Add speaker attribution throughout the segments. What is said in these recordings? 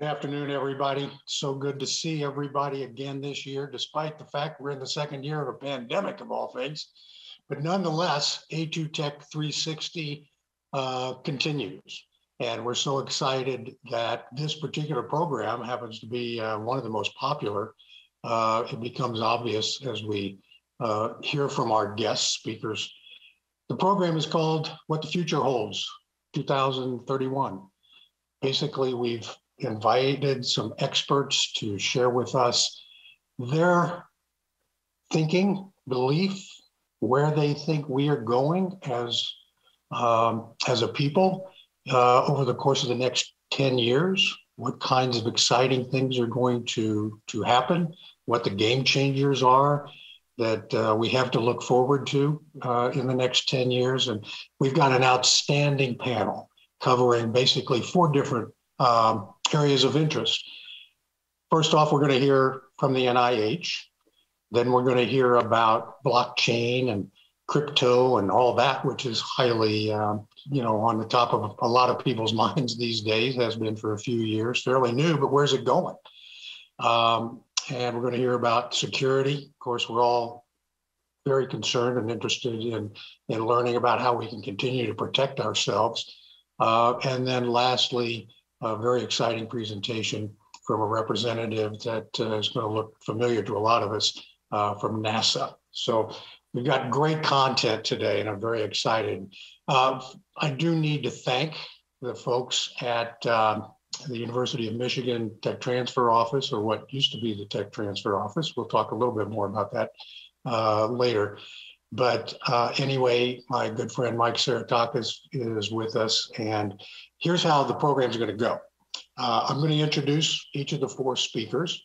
Speaker 1: Good afternoon, everybody. So good to see everybody again this year, despite the fact we're in the second year of a pandemic of all things. But nonetheless, A2 Tech 360 uh, continues. And we're so excited that this particular program happens to be uh, one of the most popular. Uh, it becomes obvious as we uh, hear from our guest speakers. The program is called What the Future Holds 2031. Basically, we've invited some experts to share with us their thinking, belief, where they think we are going as um, as a people uh, over the course of the next 10 years, what kinds of exciting things are going to, to happen, what the game changers are that uh, we have to look forward to uh, in the next 10 years. And we've got an outstanding panel covering basically four different um, areas of interest. First off, we're going to hear from the NIH. Then we're going to hear about blockchain and crypto and all that, which is highly, um, you know, on the top of a lot of people's minds these days, has been for a few years, fairly new, but where's it going? Um, and we're going to hear about security. Of course, we're all very concerned and interested in, in learning about how we can continue to protect ourselves. Uh, and then lastly, a very exciting presentation from a representative that uh, is going to look familiar to a lot of us uh, from NASA. So we've got great content today, and I'm very excited. Uh, I do need to thank the folks at um, the University of Michigan Tech Transfer Office, or what used to be the Tech Transfer Office. We'll talk a little bit more about that uh, later. But uh, anyway, my good friend Mike Psarouthakis is with us, and here's how the program is going to go. Uh, I'm going to introduce each of the four speakers.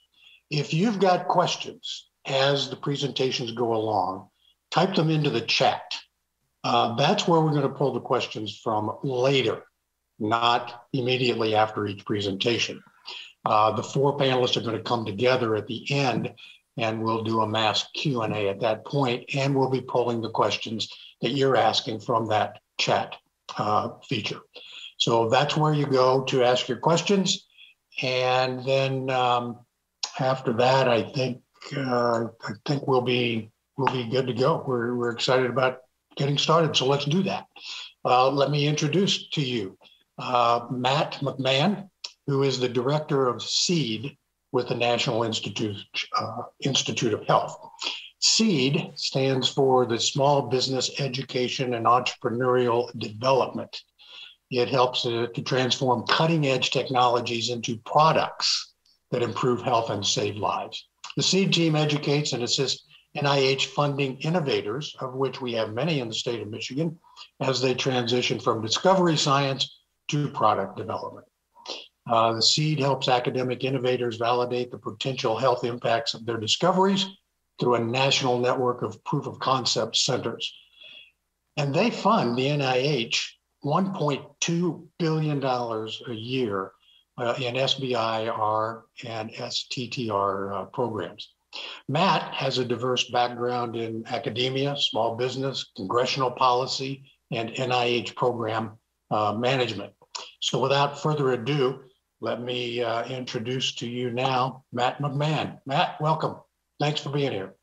Speaker 1: If you've got questions as the presentations go along, type them into the chat. Uh, that's where we're going to pull the questions from later, not immediately after each presentation. Uh, the four panelists are going to come together at the end and we'll do a mass Q&A at that point, and we'll be pulling the questions that you're asking from that chat uh, feature. So that's where you go to ask your questions. And then um, after that, I think uh, I think we'll be we'll be good to go. We're we're excited about getting started. So let's do that. Uh, let me introduce to you uh, Matt McMahon, who is the director of SEED with the National Institute uh, Institute of Health. SEED stands for the Small Business Education and Entrepreneurial Development. It helps uh, to transform cutting edge technologies into products that improve health and save lives. The SEED team educates and assists NIH funding innovators, of which we have many in the state of Michigan, as they transition from discovery science to product development. Uh, the SEED helps academic innovators validate the potential health impacts of their discoveries through a national network of proof of concept centers. And they fund the NIH $1.2 billion a year uh, in SBIR and STTR uh, programs. Matt has a diverse background in academia, small business, congressional policy, and NIH program uh, management. So without further ado, let me uh, introduce to you now Matt McMahon. Matt, welcome. Thanks for being here.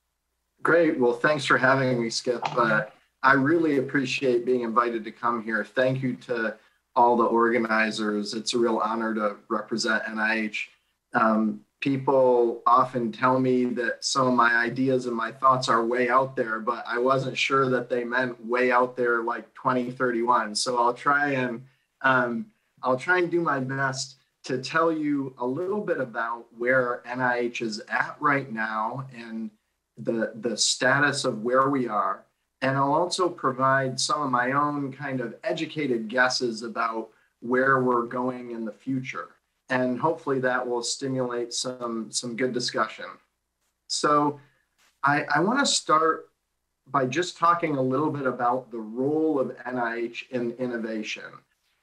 Speaker 2: Great. Well, thanks for having me, Skip. Uh, I really appreciate being invited to come here. Thank you to all the organizers. It's a real honor to represent NIH. Um, people often tell me that some of my ideas and my thoughts are way out there, but I wasn't sure that they meant way out there like 2031. So I'll try and um, I'll try and do my best to tell you a little bit about where NIH is at right now and the, the status of where we are. And I'll also provide some of my own kind of educated guesses about where we're going in the future. And hopefully that will stimulate some, some good discussion. So I, I want to start by just talking a little bit about the role of NIH in innovation.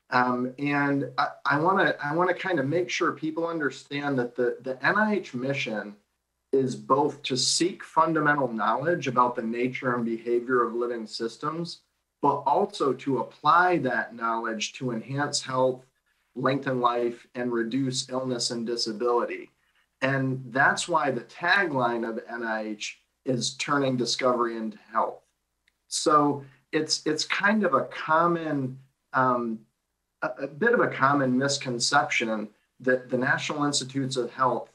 Speaker 2: Um, and I want to I want to kind of make sure people understand that the, the NIH mission is both to seek fundamental knowledge about the nature and behavior of living systems, but also to apply that knowledge to enhance health lengthen life, and reduce illness and disability. And that's why the tagline of NIH is turning discovery into health. So it's it's kind of a common um, a, a bit of a common misconception that the National Institutes of Health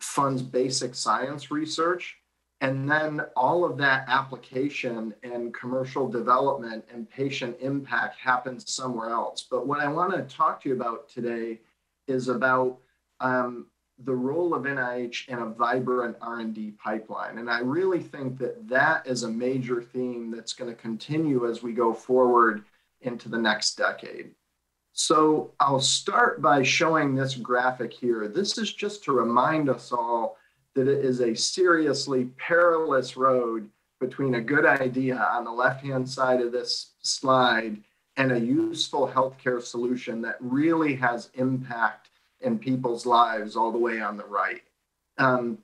Speaker 2: funds basic science research and then all of that application and commercial development and patient impact happens somewhere else. But what I want to talk to you about today is about um, the role of NIH in a vibrant R&D pipeline. And I really think that that is a major theme that's going to continue as we go forward into the next decade. So I'll start by showing this graphic here. This is just to remind us all that it is a seriously perilous road between a good idea on the left-hand side of this slide and a useful healthcare solution that really has impact in people's lives all the way on the right. Um,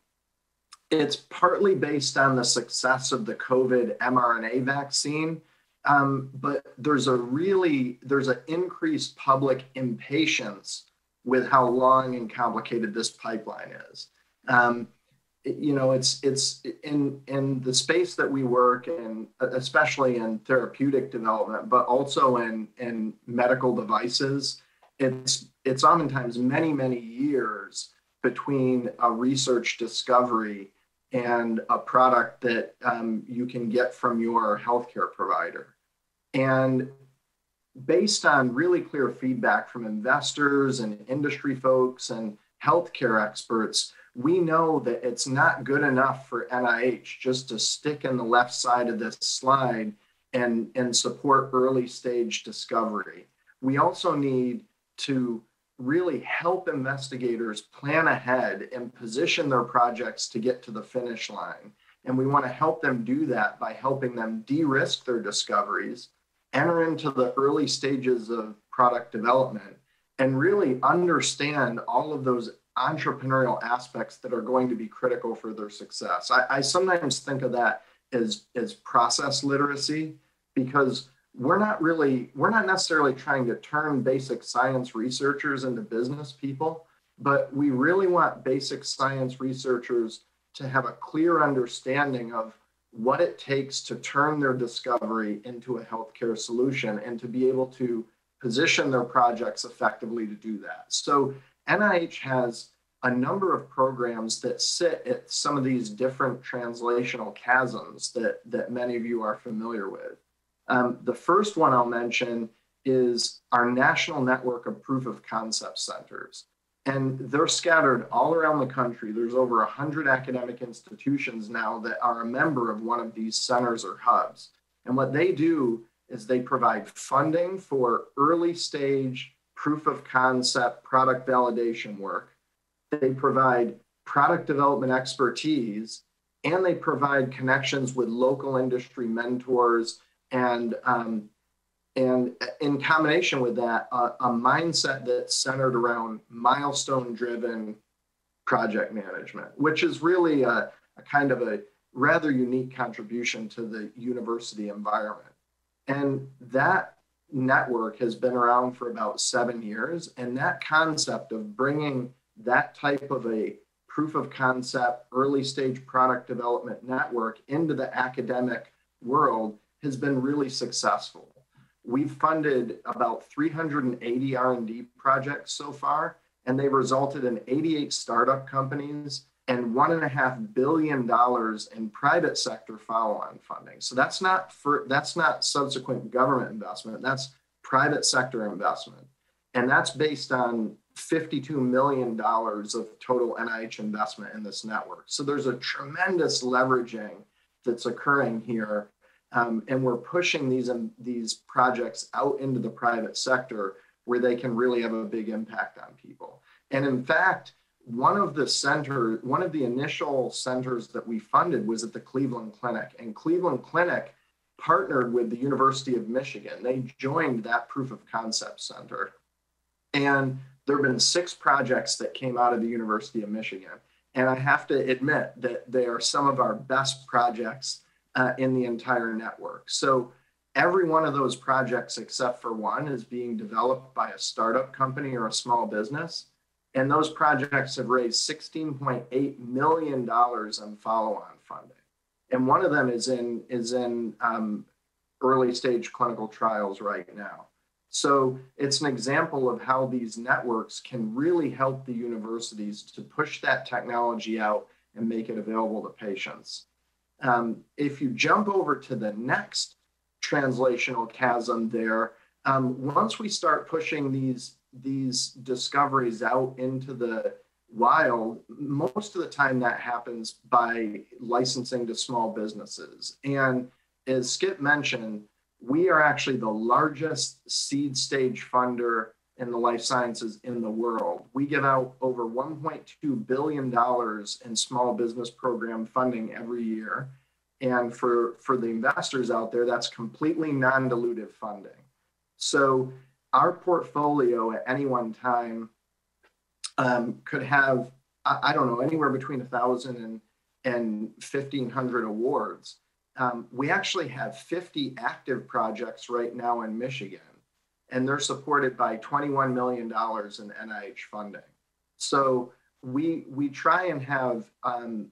Speaker 2: it's partly based on the success of the COVID mRNA vaccine, um, but there's a really there's an increased public impatience with how long and complicated this pipeline is. Um, you know, it's it's in in the space that we work in, especially in therapeutic development, but also in in medical devices it's it's oftentimes many many years between a research discovery and a product that um, you can get from your healthcare provider and based on really clear feedback from investors and industry folks and healthcare experts we know that it's not good enough for nih just to stick in the left side of this slide and, and support early stage discovery we also need to really help investigators plan ahead and position their projects to get to the finish line. And we want to help them do that by helping them de risk their discoveries, enter into the early stages of product development, and really understand all of those entrepreneurial aspects that are going to be critical for their success. I, I sometimes think of that as, as process literacy because we're not really we're not necessarily trying to turn basic science researchers into business people but we really want basic science researchers to have a clear understanding of what it takes to turn their discovery into a healthcare solution and to be able to position their projects effectively to do that so nih has a number of programs that sit at some of these different translational chasms that, that many of you are familiar with um, the first one I'll mention is our national network of proof of concept centers. And they're scattered all around the country. There's over 100 academic institutions now that are a member of one of these centers or hubs. And what they do is they provide funding for early stage proof of concept product validation work. They provide product development expertise, and they provide connections with local industry mentors and um, and in combination with that, uh, a mindset that's centered around milestone driven project management, which is really a, a, kind of a rather unique contribution to the university environment. And that network has been around for about seven years. And that concept of bringing that type of a proof of concept, early stage product development network into the academic world has been really successful. We've funded about 380 R&D projects so far, and they've resulted in 88 startup companies and one and a half billion dollars in private sector follow-on funding. So that's not for that's not subsequent government investment. That's private sector investment, and that's based on 52 million dollars of total NIH investment in this network. So there's a tremendous leveraging that's occurring here um, and we're pushing these um, these projects out into the private sector where they can really have a big impact on people. And in fact, one of the center, one of the initial centers that we funded was at the Cleveland Clinic, and Cleveland Clinic partnered with the University of Michigan. They joined that proof of concept center, and there have been six projects that came out of the University of Michigan. And I have to admit that they are some of our best projects uh, in the entire network. So every one of those projects, except for one, is being developed by a startup company or a small business. And those projects have raised $16.8 million in follow-on funding. And one of them is in, is in um, early stage clinical trials right now. So it's an example of how these networks can really help the universities to push that technology out and make it available to patients. Um, if you jump over to the next translational chasm there, um, once we start pushing these, these discoveries out into the wild, most of the time that happens by licensing to small businesses. And as Skip mentioned, we are actually the largest seed stage funder in the life sciences in the world. We give out over $1.2 billion in small business program funding every year. And for, for the investors out there, that's completely non dilutive funding. So our portfolio at any one time um, could have, I, I, don't know, anywhere between 1,000 and, and 1,500 awards. Um, we actually have 50 active projects right now in Michigan, and they're supported by $21 million in NIH funding. So we we try and have um,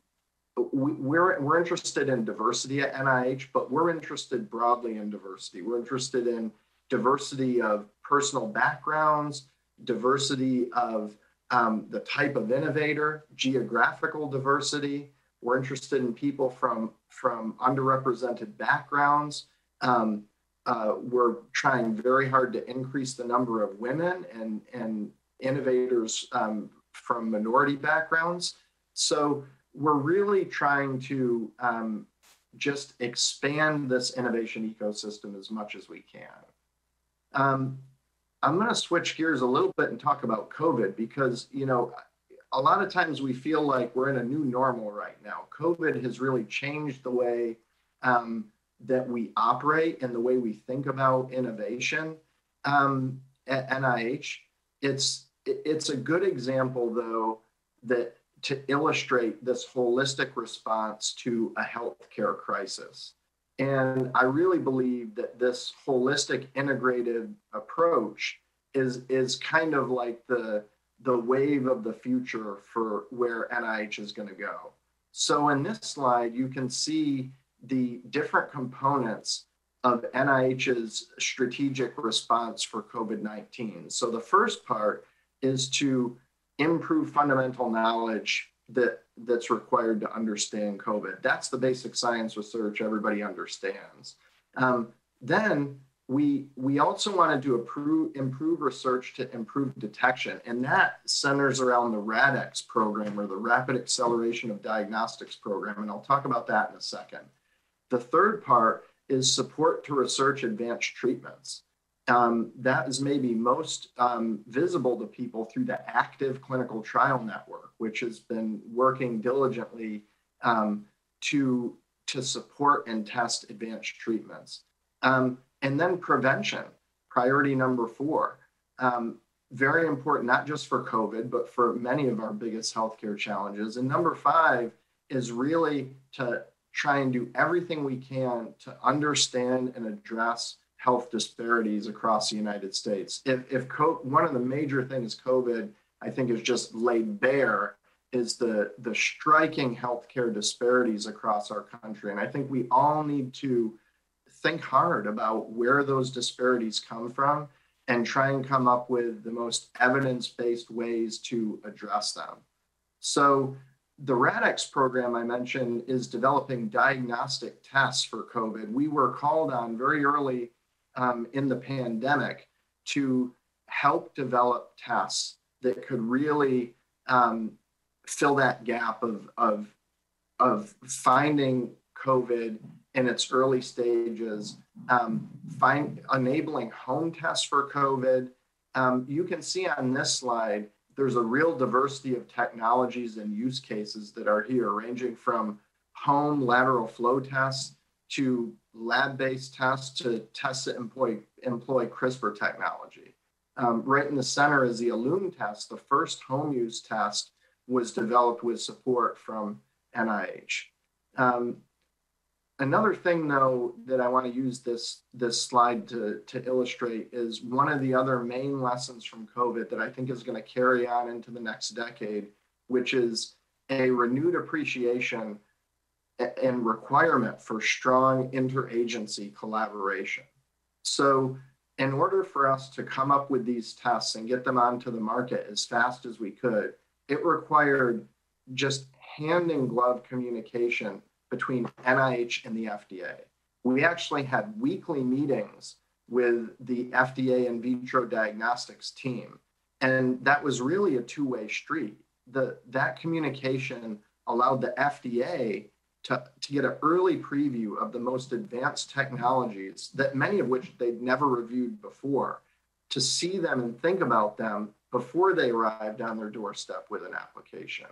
Speaker 2: we, we're we're interested in diversity at NIH, but we're interested broadly in diversity. We're interested in diversity of personal backgrounds, diversity of um, the type of innovator, geographical diversity, we're interested in people from, from underrepresented backgrounds. Um, uh, we're trying very hard to increase the number of women and, and innovators um, from minority backgrounds. So we're really trying to um, just expand this innovation ecosystem as much as we can. Um, I'm going to switch gears a little bit and talk about COVID because, you know, a lot of times we feel like we're in a new normal right now. COVID has really changed the way um, that we operate and the way we think about innovation um, at NIH. It's it's a good example though that to illustrate this holistic response to a healthcare crisis. And I really believe that this holistic integrated approach is is kind of like the the wave of the future for where NIH is going to go. So in this slide, you can see the different components of NIH's strategic response for COVID-19. So the first part is to improve fundamental knowledge that that's required to understand COVID. That's the basic science research everybody understands. Um, then we we also wanted to improve improve research to improve detection, and that centers around the RADx program or the Rapid Acceleration of Diagnostics program, and I'll talk about that in a second. The third part is support to research advanced treatments. Um, that is maybe most um, visible to people through the active clinical trial network, which has been working diligently um, to to support and test advanced treatments. Um, and then prevention, priority number four. Um, very important, not just for COVID, but for many of our biggest healthcare challenges. And number five is really to try and do everything we can to understand and address health disparities across the United States. If, if co- one of the major things COVID, I think, is just laid bare is the, the striking healthcare disparities across our country. And I think we all need to think hard about where those disparities come from and try and come up with the most evidence based ways to address them. So, the RADx program I mentioned is developing diagnostic tests for COVID. We were called on very early um, in the pandemic to help develop tests that could really um, fill that gap of, of, of finding COVID in its early stages, um, find, enabling home tests for COVID. Um, you can see on this slide, there's a real diversity of technologies and use cases that are here, ranging from home lateral flow tests to lab-based tests to tests that employ, employ CRISPR technology. Um, right in the center is the Ellume test. The first home use test was developed with support from NIH. Um, another thing though that I want to use this this slide to to illustrate is one of the other main lessons from COVID that I think is going to carry on into the next decade, which is a renewed appreciation and requirement for strong interagency collaboration. So in order for us to come up with these tests and get them onto the market as fast as we could, it required just hand in glove communication between NIH and the FDA. We actually had weekly meetings with the FDA in vitro diagnostics team. And that was really a two way street. The, that communication allowed the FDA to, to get an early preview of the most advanced technologies that many of which they'd never reviewed before, to see them and think about them before they arrived on their doorstep with an application.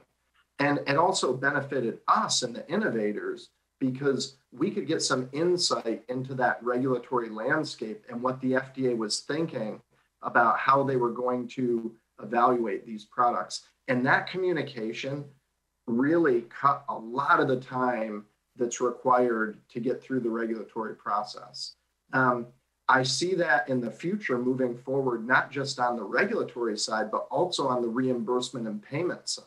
Speaker 2: And it also benefited us and the innovators because we could get some insight into that regulatory landscape and what the FDA was thinking about how they were going to evaluate these products. And that communication really cut a lot of the time that's required to get through the regulatory process. Um, I see that in the future moving forward, not just on the regulatory side, but also on the reimbursement and payment side.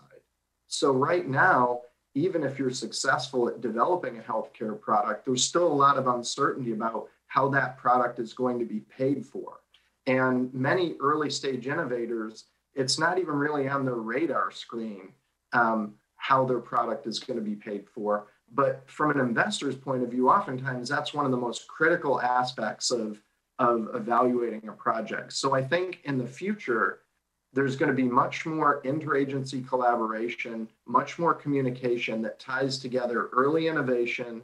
Speaker 2: So, right now, even if you're successful at developing a healthcare product, there's still a lot of uncertainty about how that product is going to be paid for. And many early stage innovators, it's not even really on their radar screen um, how their product is going to be paid for. But from an investor's point of view, oftentimes that's one of the most critical aspects of, of evaluating a project. So I think in the future, there's going to be much more interagency collaboration, much more communication that ties together early innovation,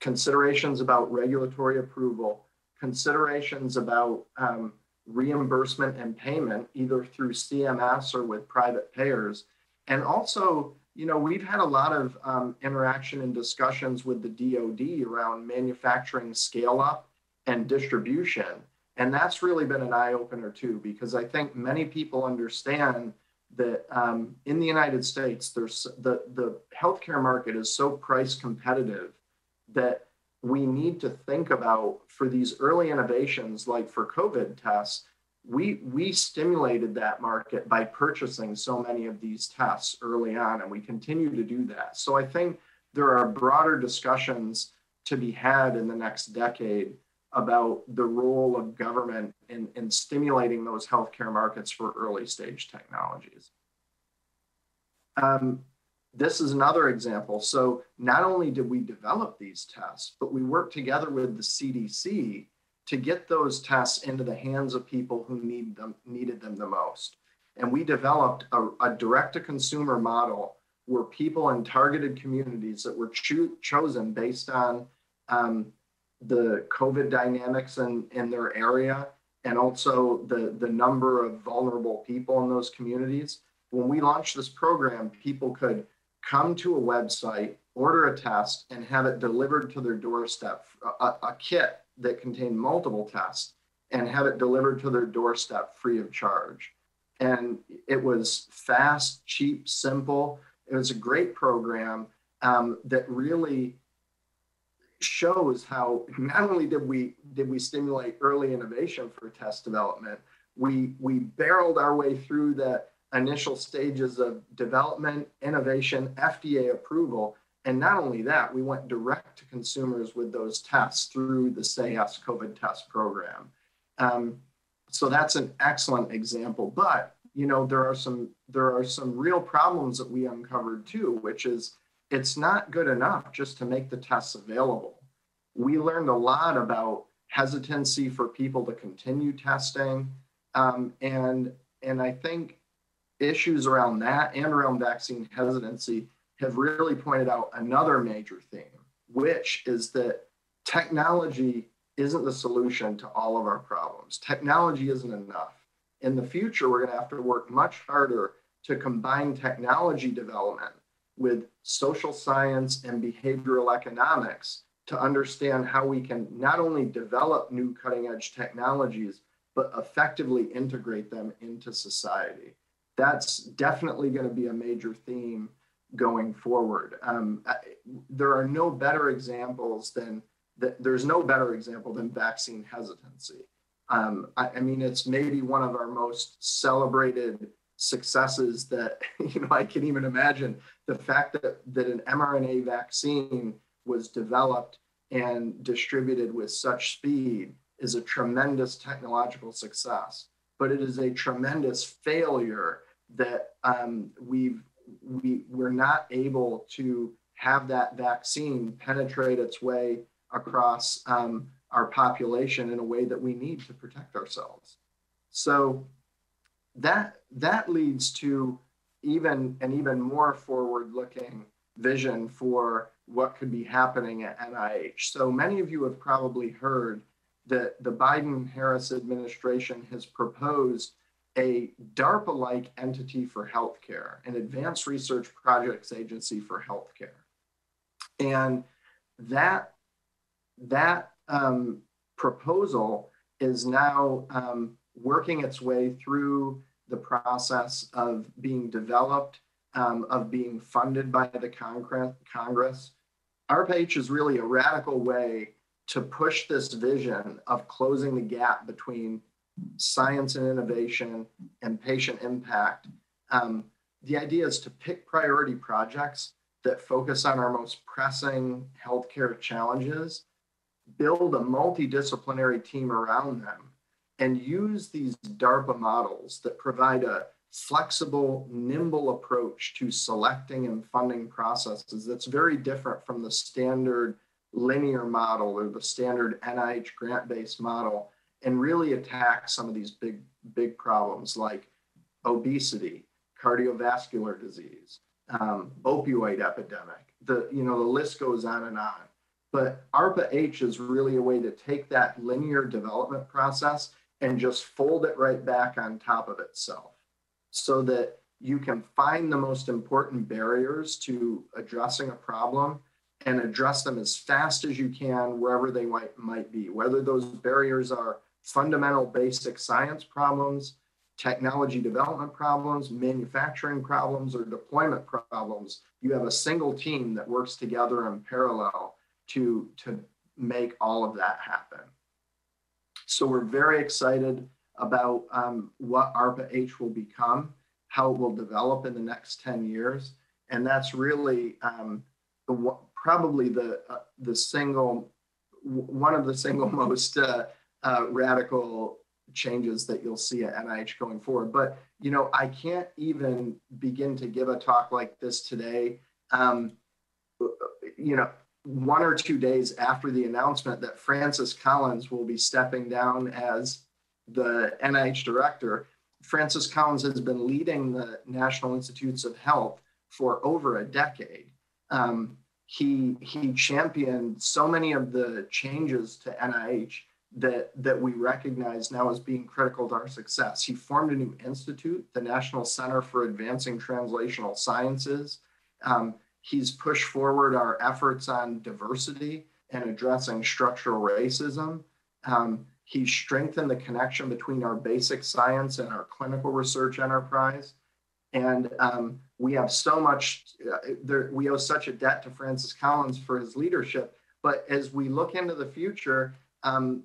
Speaker 2: considerations about regulatory approval, considerations about um, reimbursement and payment, either through CMS or with private payers, and also you know, we've had a lot of um, interaction and discussions with the DoD around manufacturing scale up and distribution. And that's really been an eye opener too, because I think many people understand that um, in the United States, there's the, the healthcare market is so price competitive that we need to think about for these early innovations, like for COVID tests, we we stimulated that market by purchasing so many of these tests early on and we continue to do that. So i think there are broader discussions to be had in the next decade about the role of government in, in stimulating those healthcare markets for early stage technologies um, this is another example so not only did we develop these tests but we worked together with the cdc to get those tests into the hands of people who need them, needed them the most. And we developed a, a direct to consumer model where people in targeted communities that were cho- chosen based on um, the COVID dynamics in, in their area and also the, the number of vulnerable people in those communities. When we launched this program, people could come to a website, order a test, and have it delivered to their doorstep, a, a kit that contained multiple tests and have it delivered to their doorstep free of charge. And it was fast, cheap, simple. It was a great program um, that really shows how not only did we did we stimulate early innovation for test development, we we barreled our way through the initial stages of development, innovation, FDA approval, and not only that, we went direct to consumers with those tests through the Say Yes COVID test program. Um, so that's an excellent example. But you know, there are some there are some real problems that we uncovered too, which is it's not good enough just to make the tests available. We learned a lot about hesitancy for people to continue testing, um, and and I think issues around that and around vaccine hesitancy have really pointed out another major theme, which is that technology isn't the solution to all of our problems. Technology isn't enough. In the future, we're going to have to work much harder to combine technology development with social science and behavioral economics to understand how we can not only develop new cutting edge technologies, but effectively integrate them into society. That's definitely going to be a major theme going forward. Um, there are no better examples than. There's no better example than vaccine hesitancy. Um, I, I, mean, it's maybe one of our most celebrated successes that you know I can even imagine. The fact that that an mRNA vaccine was developed and distributed with such speed is a tremendous technological success, but it is a tremendous failure that um, we've we we're not able to have that vaccine penetrate its way across um, our population in a way that we need to protect ourselves. So that that leads to even an even more forward-looking vision for what could be happening at NIH. So many of you have probably heard that the Biden Harris administration has proposed a DARPA like entity for healthcare, an advanced research projects agency for healthcare. And that, that um, proposal is now um, working its way through the process of being developed, um, of being funded by the Congress. ARPA-H is really a radical way to push this vision of closing the gap between science and innovation and patient impact. Um, the idea is to pick priority projects that focus on our most pressing healthcare challenges, build a multidisciplinary team around them, and use these DARPA models that provide a flexible, nimble approach to selecting and funding processes that's very different from the standard linear model or the standard NIH grant based model and really attack some of these big, big problems like obesity, cardiovascular disease, um, opioid epidemic. The, you know, the list goes on and on. But ARPA-H is really a way to take that linear development process and just fold it right back on top of itself so that you can find the most important barriers to addressing a problem and address them as fast as you can wherever they might, might be, whether those barriers are fundamental basic science problems, technology development problems, manufacturing problems, or deployment problems. You have a single team that works together in parallel to, to make all of that happen. So we're very excited about um, what ARPA-H will become, how it will develop in the next 10 years. And that's really um, the, probably the, uh, the single, one of the single most uh, uh, radical changes that you'll see at NIH going forward. But you know, I can't even begin to give a talk like this today. Um, you know, one or two days after the announcement that Francis Collins will be stepping down as the NIH director, Francis Collins has been leading the National Institutes of Health for over a decade. Um, he he championed so many of the changes to NIH that, that we recognize now as being critical to our success. He formed a new institute, the National Center for Advancing Translational Sciences. Um, he's pushed forward our efforts on diversity and addressing structural racism. Um, he strengthened the connection between our basic science and our clinical research enterprise. And um, we have so much, uh, there, we owe such a debt to Francis Collins for his leadership. But as we look into the future, um,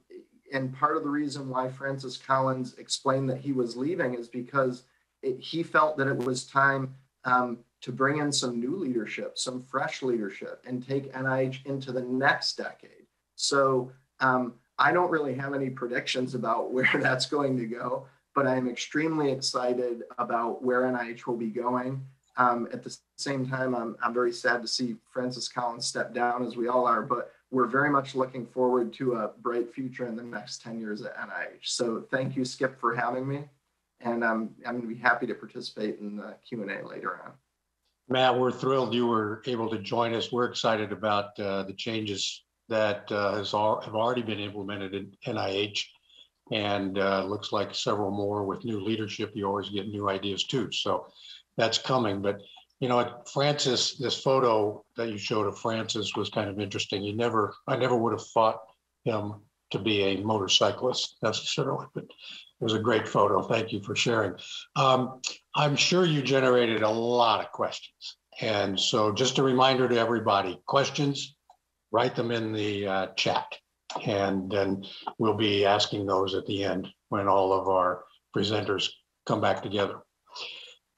Speaker 2: and part of the reason why Francis Collins explained that he was leaving is because it, he felt that it was time um, to bring in some new leadership, some fresh leadership, and take NIH into the next decade. So um, I don't really have any predictions about where that's going to go, but I'm extremely excited about where NIH will be going. Um, at the same time, I'm, I'm very sad to see Francis Collins step down, as we all are, but we're very much looking forward to a bright future in the next 10 years at NIH. So thank you, Skip, for having me. And I'm, I'm going to be happy to participate in the Q&A later on.
Speaker 1: Matt, we're thrilled you were able to join us. We're excited about uh, the changes that uh, has all, have already been implemented in NIH and uh, looks like several more with new leadership. You always get new ideas too. So that's coming. But you know, Francis, this photo that you showed of Francis was kind of interesting. You never, I never would have thought him to be a motorcyclist necessarily, but it was a great photo. Thank you for sharing. Um, I'm sure you generated a lot of questions And so just a reminder to everybody, questions, write them in the uh, chat. And then we'll be asking those at the end when all of our presenters come back together.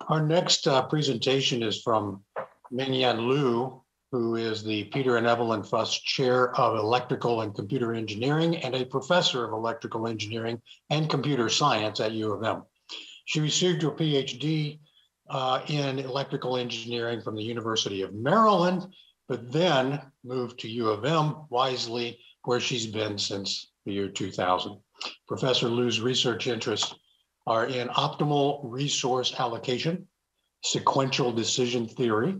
Speaker 1: Our next uh, presentation is from Mingyan Liu, who is the Peter and Evelyn Fuss Chair of Electrical and Computer Engineering and a professor of electrical engineering and computer science at U of M. She received her PhD uh, in electrical engineering from the University of Maryland, but then moved to U of M wisely, where she's been since the year 2000. Professor Liu's research interests are in optimal resource allocation, sequential decision theory,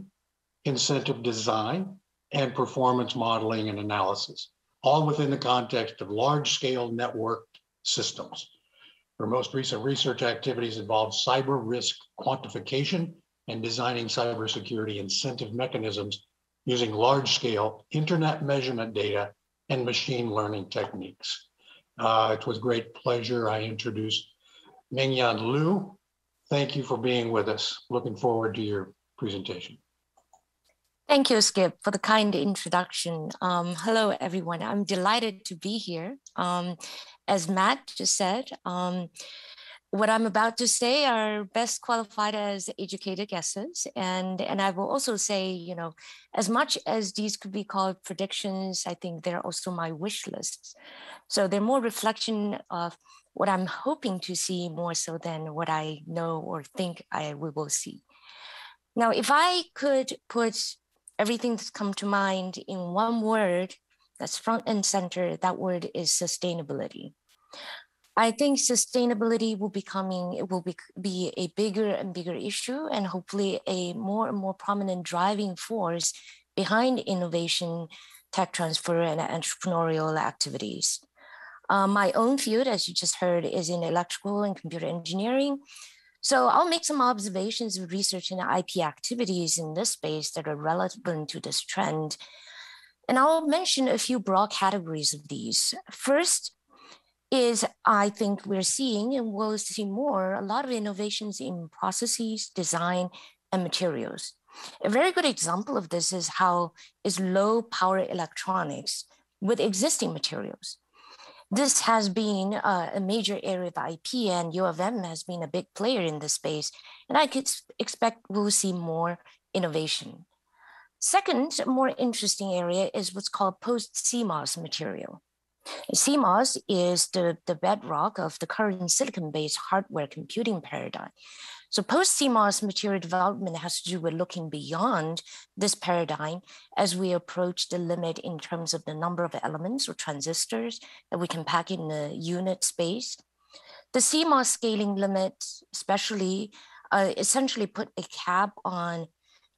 Speaker 1: incentive design, and performance modeling and analysis, all within the context of large-scale networked systems. Her most recent research activities involve cyber risk quantification and designing cybersecurity incentive mechanisms using large-scale internet measurement data and machine learning techniques. Uh, it was great pleasure. I introduced Mingyan Liu. Thank you for being with us. Looking forward to your presentation.
Speaker 3: Thank you, Skip, for the kind introduction. Um, hello, everyone. I'm delighted to be here. Um, as Matt just said, um, what I'm about to say are best qualified as educated guesses. And, and I will also say, you know, as much as these could be called predictions, I think they're also my wish lists. So they're more reflection of what I'm hoping to see more so than what I know or think I we will see. Now, if I could put everything that's come to mind in one word that's front and center, that word is sustainability. I think sustainability will becoming it will be, be a bigger and bigger issue and hopefully a more and more prominent driving force behind innovation, tech transfer, and entrepreneurial activities. Uh, my own field, as you just heard, is in electrical and computer engineering. So I'll make some observations of research and IP activities in this space that are relevant to this trend. And I'll mention a few broad categories of these. First is I think we're seeing and we'll see more a lot of innovations in processes, design, and materials. A very good example of this is how is low power electronics with existing materials this has been uh, a major area of IP, and U of M has been a big player in this space. And I could expect we'll see more innovation. Second, more interesting area is what's called post-CMOS material. CMOS is the, the bedrock of the current silicon-based hardware computing paradigm. So post-CMOS material development has to do with looking beyond this paradigm as we approach the limit in terms of the number of elements or transistors that we can pack in the unit space. The CMOS scaling limit, especially, uh, essentially put a cap on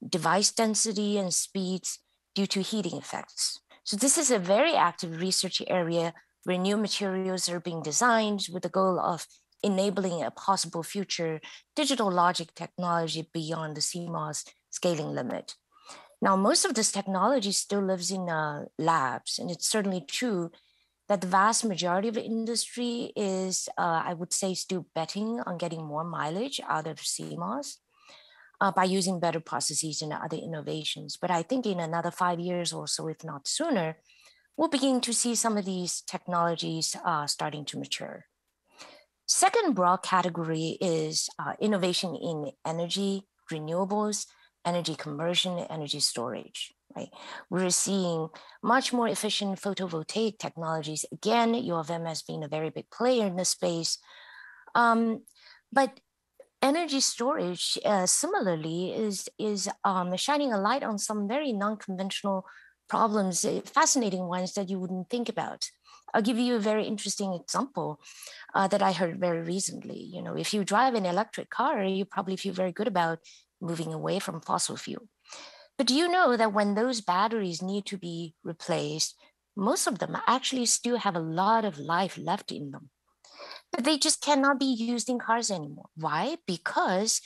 Speaker 3: device density and speeds due to heating effects. So this is a very active research area where new materials are being designed with the goal of enabling a possible future digital logic technology beyond the CMOS scaling limit. Now, most of this technology still lives in uh, labs, and it's certainly true that the vast majority of the industry is, uh, I would say, still betting on getting more mileage out of CMOS uh, by using better processes and other innovations. But I think in another five years or so, if not sooner, we'll begin to see some of these technologies uh, starting to mature. Second broad category is uh, innovation in energy, renewables, energy conversion, energy storage. Right, we're seeing much more efficient photovoltaic technologies. Again, U of M has been a very big player in this space, um, but energy storage uh, similarly is is um, shining a light on some very non-conventional problems, uh, fascinating ones that you wouldn't think about. I'll give you a very interesting example uh, that I heard very recently. You know, if you drive an electric car, you probably feel very good about moving away from fossil fuel. But do you know that when those batteries need to be replaced, most of them actually still have a lot of life left in them. But they just cannot be used in cars anymore. Why? Because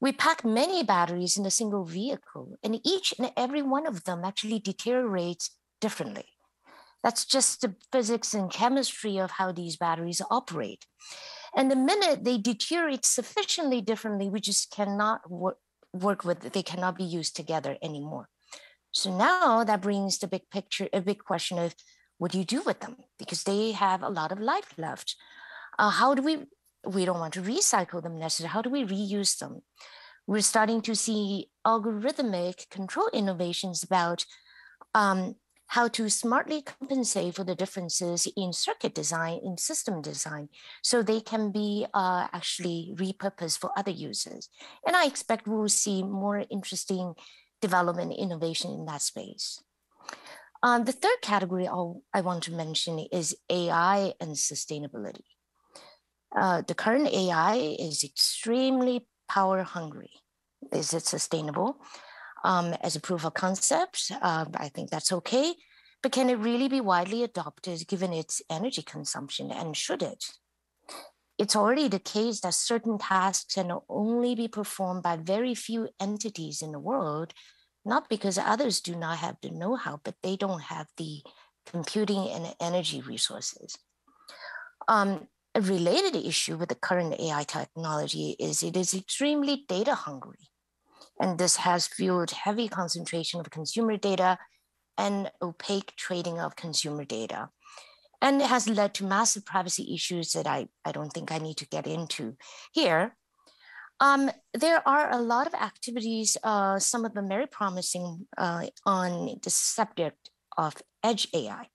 Speaker 3: we pack many batteries in a single vehicle, and each and every one of them actually deteriorates differently. That's just the physics and chemistry of how these batteries operate. And the minute they deteriorate sufficiently differently, we just cannot work, work with, they cannot be used together anymore. So now that brings the big picture, a big question of what do you do with them? Because they have a lot of life left. Uh, how do we, we don't want to recycle them necessarily. How do we reuse them? We're starting to see algorithmic control innovations about um, how to smartly compensate for the differences in circuit design, in system design, so they can be uh, actually repurposed for other users. And I expect we'll see more interesting development innovation in that space. Um, the third category I'll, i want to mention is AI and sustainability. Uh, the current AI is extremely power hungry. Is it sustainable? Um, as a proof of concept. Uh, I think that's okay. But can it really be widely adopted given its energy consumption and should it? It's already the case that certain tasks can only be performed by very few entities in the world, not because others do not have the know how, but they don't have the computing and energy resources. Um, a related issue with the current AI technology is it is extremely data hungry. And this has fueled heavy concentration of consumer data and opaque trading of consumer data. And it has led to massive privacy issues that I, I don't think I need to get into here. Um, there are a lot of activities, uh, some of them very promising uh, on the subject of edge AI,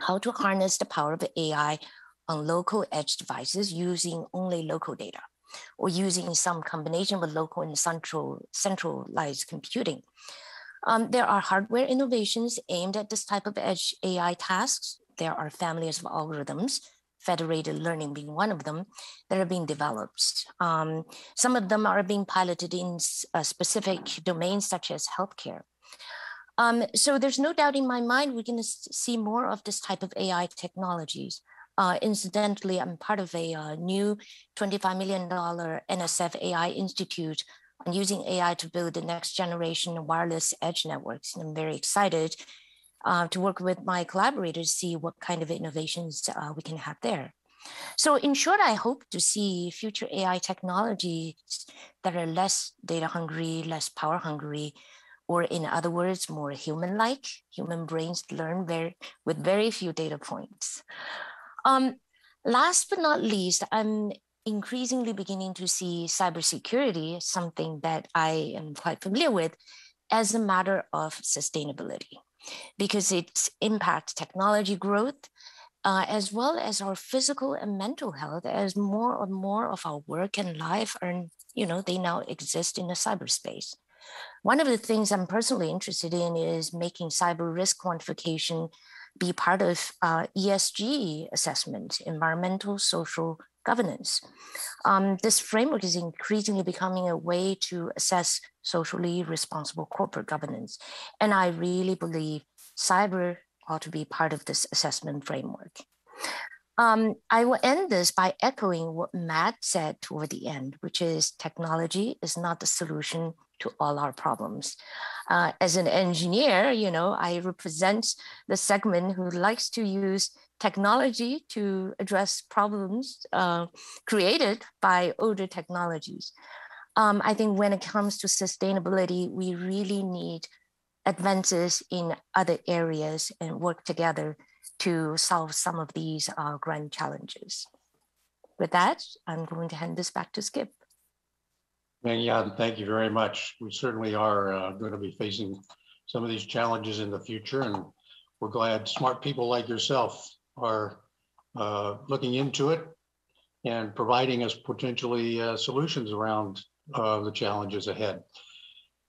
Speaker 3: how to harness the power of AI on local edge devices using only local data or using some combination of local and central, centralized computing. Um, there are hardware innovations aimed at this type of edge AI tasks. There are families of algorithms, federated learning being one of them, that are being developed. Um, some of them are being piloted in uh, specific domains such as healthcare. Um, so there's no doubt in my mind we're going to see more of this type of AI technologies. Uh, incidentally, I'm part of a uh, new $25 million NSF AI Institute on using AI to build the next generation wireless edge networks. And I'm very excited uh, to work with my collaborators, to see what kind of innovations uh, we can have there. So in short, I hope to see future AI technologies that are less data hungry, less power hungry, or in other words, more human-like. Human brains learn very, with very few data points. Um, last but not least, I'm increasingly beginning to see cybersecurity, something that I am quite familiar with, as a matter of sustainability, because it impacts technology growth, uh, as well as our physical and mental health, as more and more of our work and life are, you know, they now exist in the cyberspace. One of the things I'm personally interested in is making cyber risk quantification be part of uh, ESG assessment, environmental, social governance. Um, this framework is increasingly becoming a way to assess socially responsible corporate governance. And I really believe cyber ought to be part of this assessment framework. Um, I will end this by echoing what Matt said toward the end, which is technology is not the solution to all our problems. Uh, as an engineer, you know, I represent the segment who likes to use technology to address problems uh, created by older technologies. Um, I think when it comes to sustainability, we really need advances in other areas and work together to solve some of these uh, grand challenges. With that, I'm going to hand this back to Skip.
Speaker 1: Meng thank you very much. We certainly are uh, going to be facing some of these challenges in the future, and we're glad smart people like yourself are uh, looking into it and providing us potentially uh, solutions around uh, the challenges ahead.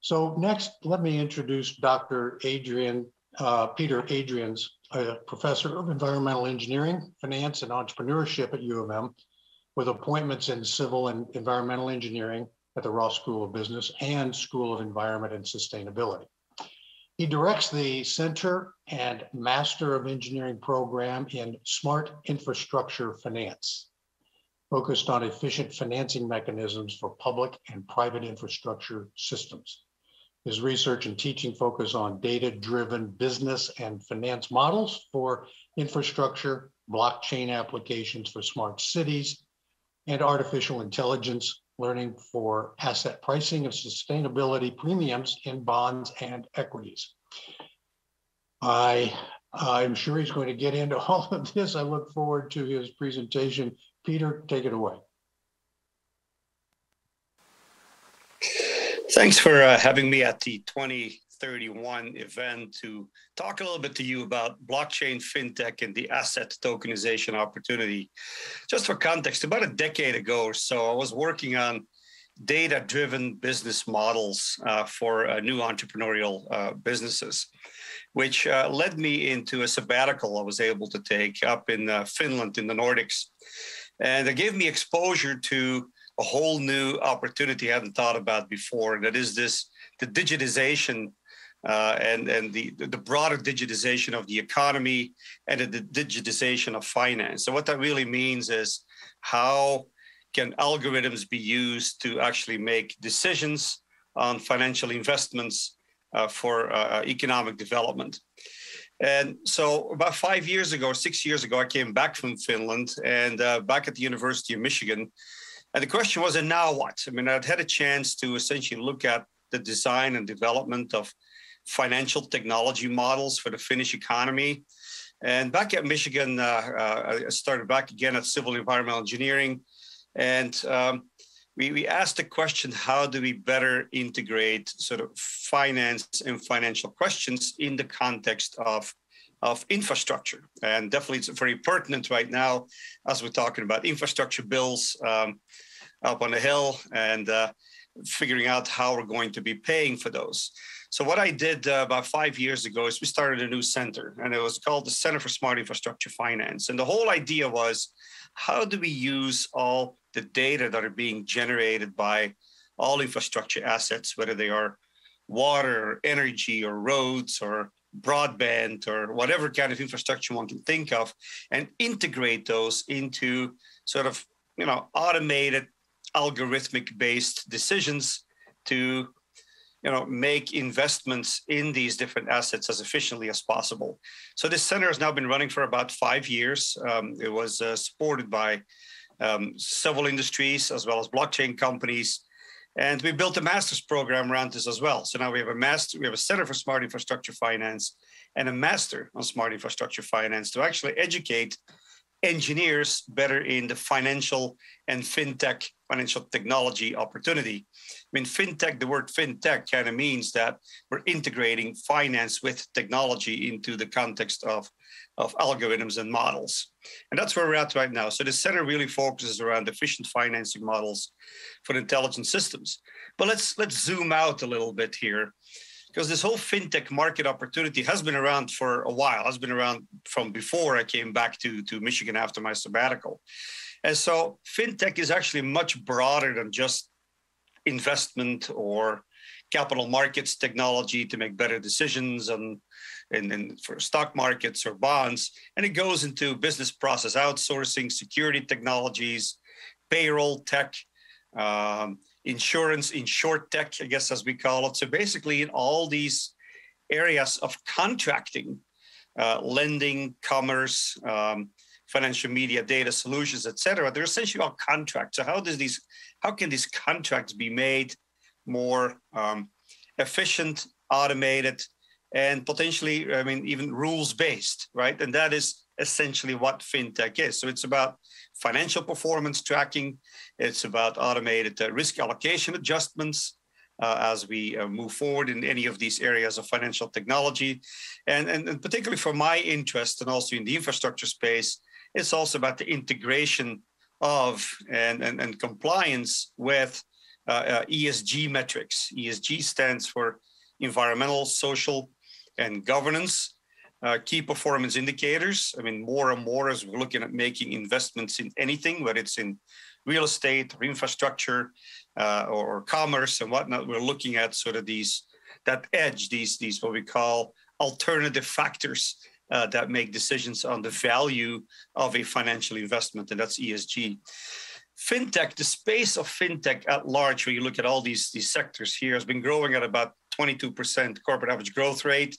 Speaker 1: So next, let me introduce Dr. Adrian, uh, Peter Adriaens, a professor of environmental engineering, finance, and entrepreneurship at U of M, with appointments in civil and environmental engineering at the Ross School of Business and School of Environment and Sustainability. He directs the Center and Master of Engineering program in Smart Infrastructure Finance, focused on efficient financing mechanisms for public and private infrastructure systems. His research and teaching focus on data-driven business and finance models for infrastructure, blockchain applications for smart cities, and artificial intelligence, learning for asset pricing and sustainability premiums in bonds and equities. I, I'm sure he's going to get into all of this. I look forward to his presentation. Peter, take it away.
Speaker 4: Thanks for uh, having me at the 2031 event to talk a little bit to you about blockchain, fintech, and the asset tokenization opportunity. Just for context, about a decade ago or so, I was working on data driven business models uh, for uh, new entrepreneurial uh, businesses, which uh, led me into a sabbatical I was able to take up in uh, Finland in the Nordics. And it gave me exposure to a whole new opportunity I hadn't thought about before. That is this the digitization uh, and, and the, the broader digitization of the economy and the digitization of finance. So what that really means is how can algorithms be used to actually make decisions on financial investments uh, for uh, economic development. And so, about five years ago, six years ago, I came back from Finland and uh, back at the University of Michigan. And the question was, and now what? I mean, I'd had a chance to essentially look at the design and development of financial technology models for the Finnish economy. And back at Michigan, uh, uh, I started back again at civil environmental engineering. And um, we, we asked the question how do we better integrate sort of finance and financial questions in the context of of infrastructure. And definitely it's very pertinent right now as we're talking about infrastructure bills um, up on the hill and uh, figuring out how we're going to be paying for those. So what i did uh, about five years ago is we started a new center and it was called the center for smart infrastructure finance. And the whole idea was how do we use all the data that are being generated by all infrastructure assets, whether they are water, or energy, or roads, or broadband, or whatever kind of infrastructure one can think of, and integrate those into sort of you know automated, algorithmic based decisions to you know make investments in these different assets as efficiently as possible. So this center has now been running for about five years. Um, it was uh, supported by um, several industries as well as blockchain companies. And we built a master's program around this as well. So now we have a master, we have a center for smart infrastructure finance and a master on smart infrastructure finance to actually educate engineers better in the financial and fintech financial technology opportunity. I mean, fintech, the word fintech kind of means that we're integrating finance with technology into the context of, of algorithms and models. And that's where we're at right now. So the center really focuses around efficient financing models for intelligent systems. But let's let's zoom out a little bit here because this whole fintech market opportunity has been around for a while, has been around from before I came back to, to Michigan after my sabbatical. And so fintech is actually much broader than just investment or capital markets technology to make better decisions and, and, for stock markets or bonds. And it goes into business process outsourcing, security technologies, payroll tech, um, insurance, insure tech, I guess, as we call it. So basically, in all these areas of contracting, uh, lending, commerce, um, financial media, data solutions, et cetera, they're essentially all contracts. So how does these, how can these contracts be made more um, efficient, automated, and potentially, I mean, even rules based, right? And that is essentially what fintech is. So it's about financial performance tracking, it's about automated uh, risk allocation adjustments. Uh, as we uh, move forward in any of these areas of financial technology. And, and, and, particularly for my interest and also in the infrastructure space, it's also about the integration of and, and, and compliance with uh, uh, ESG metrics. ESG stands for environmental, social, and governance uh, key performance indicators. I mean, more and more as we're looking at making investments in anything, whether it's in real estate or infrastructure uh, or, or, commerce and whatnot, we're looking at sort of these that edge, these these what we call alternative factors uh, that make decisions on the value of a financial investment, and that's ESG. Fintech, the space of fintech at large, when you look at all these, these sectors here, has been growing at about 22% corporate average growth rate.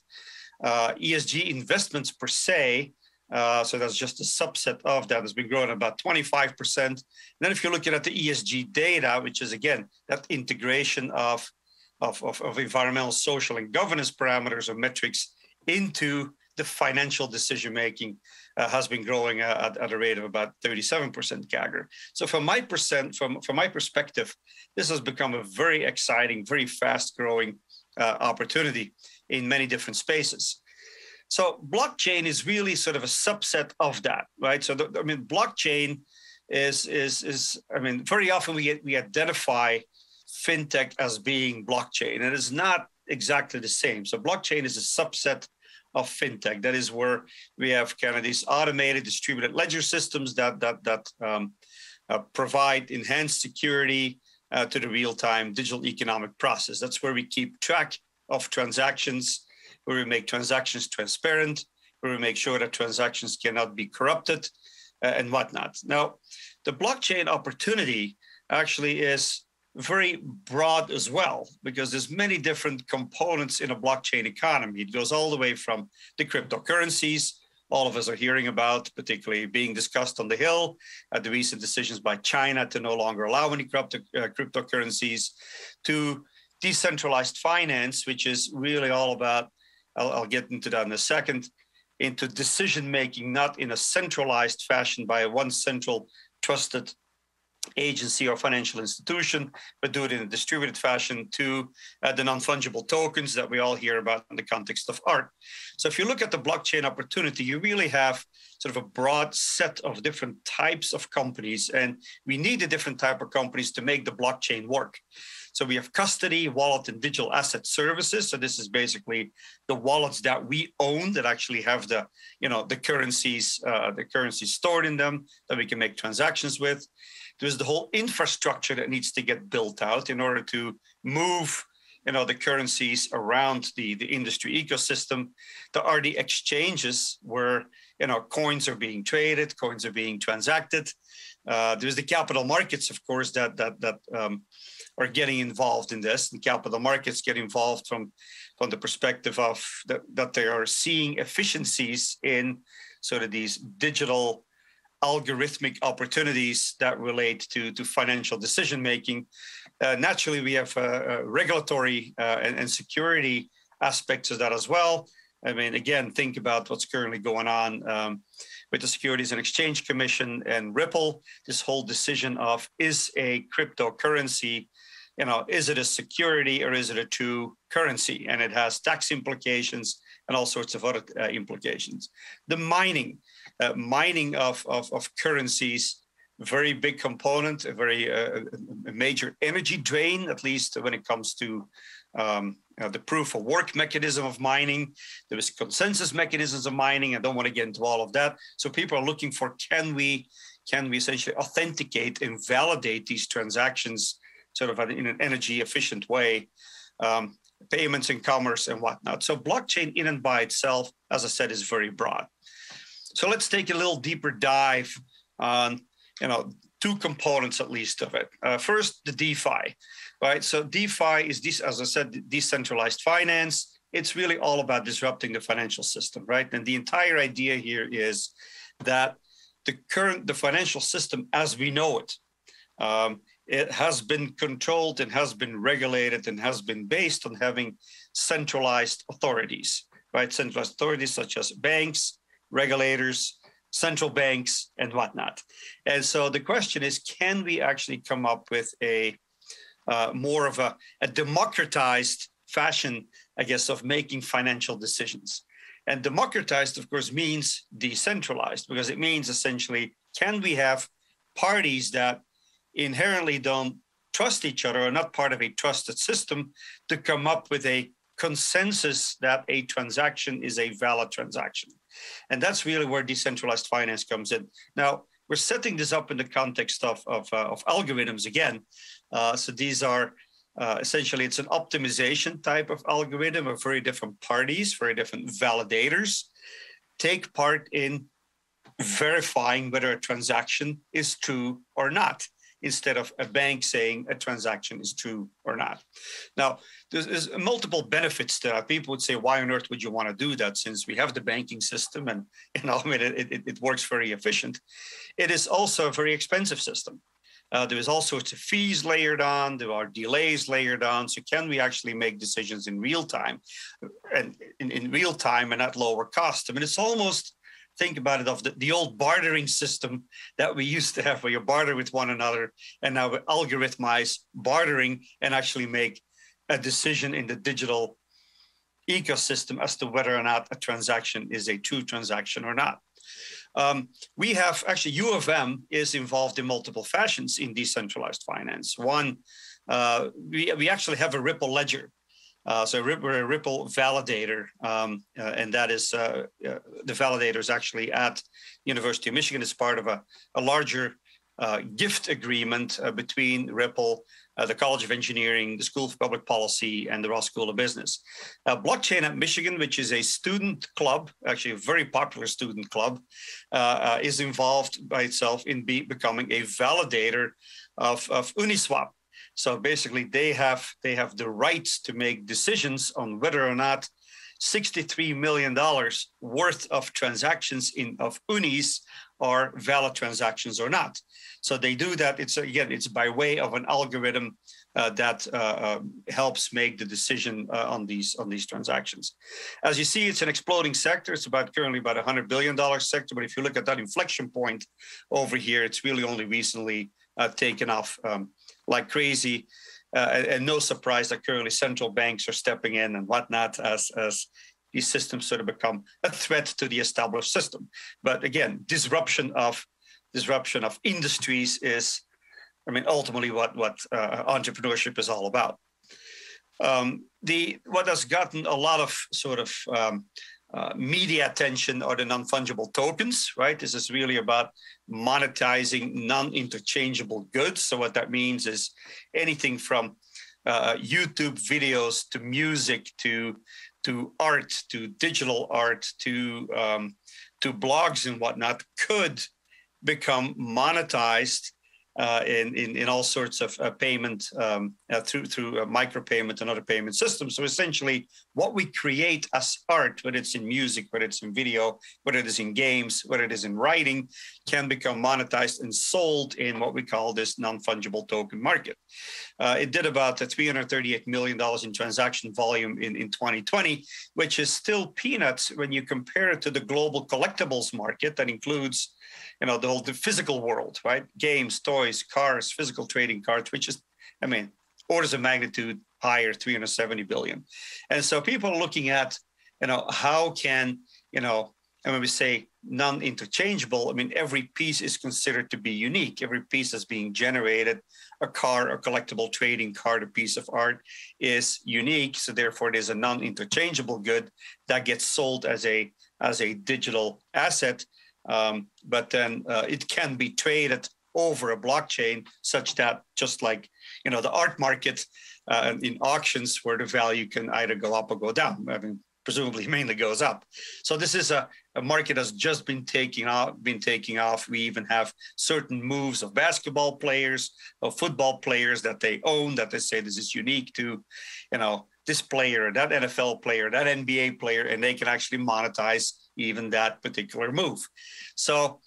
Speaker 4: Uh, ESG investments per se Uh, so that's just a subset of that. It's been growing about 25%. And then if you're looking at the ESG data, which is again that integration of, of, of, of environmental, social, and governance parameters or metrics into the financial decision making uh, has been growing at, at, a rate of about 37% CAGR. So from my percent, from, from my perspective, this has become a very exciting, very fast growing uh, opportunity in many different spaces. So blockchain is really sort of a subset of that, right? So the, I mean, blockchain is is is I mean, very often we we identify fintech as being blockchain, and it's not exactly the same. So blockchain is a subset of fintech. That is where we have kind of these automated distributed ledger systems that that that um, uh, provide enhanced security uh, to the real-time digital economic process. That's where we keep track of transactions where we make transactions transparent, where we make sure that transactions cannot be corrupted uh, and whatnot. Now, the blockchain opportunity actually is very broad as well because there's many different components in a blockchain economy. It goes all the way from the cryptocurrencies, all of us are hearing about, particularly being discussed on the Hill, uh, the recent decisions by China to no longer allow any crypto, uh, cryptocurrencies, to decentralized finance, which is really all about I'll, I'll get into that in a second, into decision making, not in a centralized fashion by one central trusted agency or financial institution, but do it in a distributed fashion to uh, the non-fungible tokens that we all hear about in the context of art. So if you look at the blockchain opportunity, you really have sort of a broad set of different types of companies, and we need a different type of companies to make the blockchain work. So we have custody, wallet, and digital asset services. So this is basically the wallets that we own that actually have the, you know, the currencies, uh, the currencies stored in them that we can make transactions with. There's the whole infrastructure that needs to get built out in order to move you know the currencies around the the industry ecosystem. There are the exchanges where you know coins are being traded coins are being transacted. Uh, there's the capital markets of course that that that um, are getting involved in this. And capital markets get involved from from the perspective of that they are seeing efficiencies in sort of these digital algorithmic opportunities that relate to, to financial decision making. Uh, naturally, we have uh, uh, regulatory uh, and, and, security aspects of that as well. I mean, again, think about what's currently going on um, with the Securities and Exchange Commission and Ripple. This whole decision of is a cryptocurrency you know, is it a security or is it a true currency? And it has tax implications and all sorts of other uh, implications. The mining, uh, mining of, of, of, currencies, very big component, a very uh, a major energy drain, at least when it comes to um, know, the proof of work mechanism of mining. There is consensus mechanisms of mining. I don't want to get into all of that. So people are looking for can we can we essentially authenticate and validate these transactions sort of in an energy efficient way, um, payments and commerce and whatnot. So blockchain in and by itself, as I said, is very broad. So let's take a little deeper dive on, you know, two components at least of it. Uh, first, the DeFi, right? So DeFi is this, as I said, decentralized finance. It's really all about disrupting the financial system, right? And the entire idea here is that the current, the financial system as we know it, um, it has been controlled and has been regulated and has been based on having centralized authorities, right? Centralized authorities such as banks, regulators, central banks, and whatnot. And so the question is, can we actually come up with a uh, more of a, a democratized fashion, I guess, of making financial decisions? And democratized, of course, means decentralized because it means essentially, can we have parties that inherently don't trust each other or not part of a trusted system to come up with a consensus that a transaction is a valid transaction. And that's really where decentralized finance comes in. Now, we're setting this up in the context of, of, uh, of algorithms again. Uh, so these are uh, essentially, it's an optimization type of algorithm of very different parties, very different validators take part in verifying whether a transaction is true or not instead of a bank saying a transaction is true or not. Now, there's, there's multiple benefits to that. People would say, why on earth would you want to do that since we have the banking system and you know, I mean, it, it, it works very efficient. It is also a very expensive system. Uh, there is all sorts of fees layered on. There are delays layered on. So can we actually make decisions in real time, and in, in real time and at lower cost? I mean, it's almost think about it of the, the old bartering system that we used to have, where you barter with one another, and now we algorithmize bartering and actually make a decision in the digital ecosystem as to whether or not a transaction is a true transaction or not. Um, we have actually U of M is involved in multiple fashions in decentralized finance. One, uh, we, we actually have a Ripple ledger. Uh, so we're a Ripple validator, um, uh, and that is uh, uh, the validator is actually at University of Michigan as part of a, a larger uh, gift agreement between Ripple uh, the College of Engineering, the School of Public Policy, and the Ross School of Business. Uh, Blockchain at Michigan, which is a student club, actually a very popular student club, uh, uh is involved by itself in be, becoming a validator of, of Uniswap. So basically, they have they have the rights to make decisions on whether or not $63 million worth of transactions in of unis are valid transactions or not. So they do that. It's again, it's by way of an algorithm uh, that uh, uh, helps make the decision uh, on these on these transactions. As you see, it's an exploding sector. It's about currently about a hundred billion dollar sector. But if you look at that inflection point over here, it's really only recently uh, taken off um, like crazy. Uh, and, no surprise that currently central banks are stepping in and whatnot as as these systems sort of become a threat to the established system. But again, disruption of disruption of industries is, I mean, ultimately what what uh, entrepreneurship is all about. Um, the what has gotten a lot of sort of um, uh, media attention or the non-fungible tokens, right? This is really about monetizing non-interchangeable goods. So what that means is anything from uh, YouTube videos to music to to art to digital art to um, to blogs and whatnot could become monetized uh, in, in, in all sorts of uh, payment um, uh, through through micropayment and other payment systems. So essentially, what we create as art, whether it's in music, whether it's in video, whether it is in games, whether it is in writing, can become monetized and sold in what we call this non-fungible token market. Uh, it did about $338 million in transaction volume in, in 2020, which is still peanuts when you compare it to the global collectibles market that includes you know the whole the physical world right? Games toys cars physical trading cards which is i mean orders of magnitude higher 370 billion. And so people are looking at you know how can you know and when we say non-interchangeable i mean every piece is considered to be unique. Every piece that's being generated a car a collectible trading card a piece of art is unique so therefore it is a non-interchangeable good that gets sold as a as a digital asset um, but then uh, it can be traded over a blockchain such that just like you know the art market uh, in auctions where the value can either go up or go down. I mean presumably mainly goes up. So this is a, a market that's just been taking off been taking off. We even have certain moves of basketball players of football players that they own that they say this is unique to you know this player that nfl player that nba player and they can actually monetize even that particular move. So,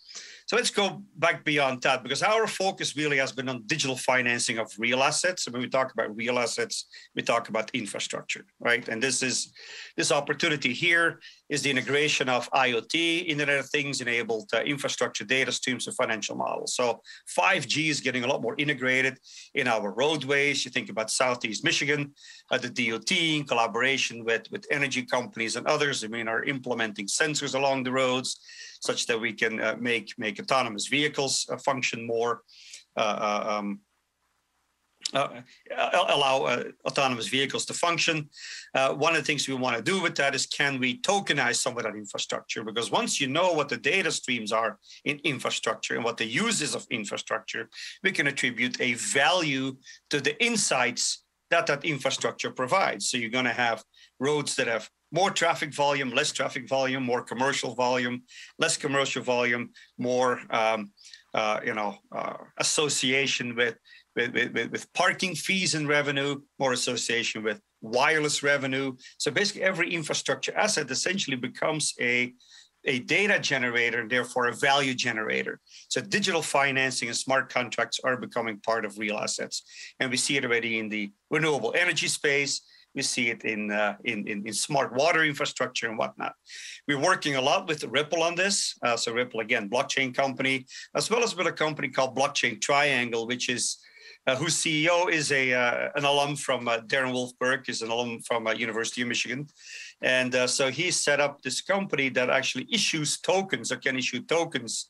Speaker 4: so let's go back beyond that because our focus really has been on digital financing of real assets. And when we talk about real assets, we talk about infrastructure, right? And this is this opportunity here is the integration of IoT, Internet of Things enabled uh, infrastructure data streams and financial models. So 5G is getting a lot more integrated in our roadways. You think about Southeast Michigan, uh, the DOT in collaboration with, with energy companies and others, I mean, are implementing sensors along the roads such that we can uh, make, make autonomous vehicles uh, function more uh, uh, um, uh, allow uh, autonomous vehicles to function. Uh, one of the things we want to do with that is can we tokenize some of that infrastructure? Because once you know what the data streams are in infrastructure and what the uses of infrastructure, we can attribute a value to the insights that that infrastructure provides. So you're going to have roads that have more traffic volume, less traffic volume, more commercial volume, less commercial volume, more um, uh, you know, uh, association with, with, with, with parking fees and revenue, more association with wireless revenue. So basically every infrastructure asset essentially becomes a, a data generator and therefore a value generator. So digital financing and smart contracts are becoming part of real assets. And we see it already in the renewable energy space. We see it in, uh, in, in, in, smart water infrastructure and whatnot. We're working a lot with Ripple on this. Uh, so Ripple, again, blockchain company, as well as with a company called Blockchain Triangle, which is uh, whose CEO is a uh, an alum from uh, Darren Wolfberg, is an alum from uh, University of Michigan, and so he set up this company that actually issues tokens or can issue tokens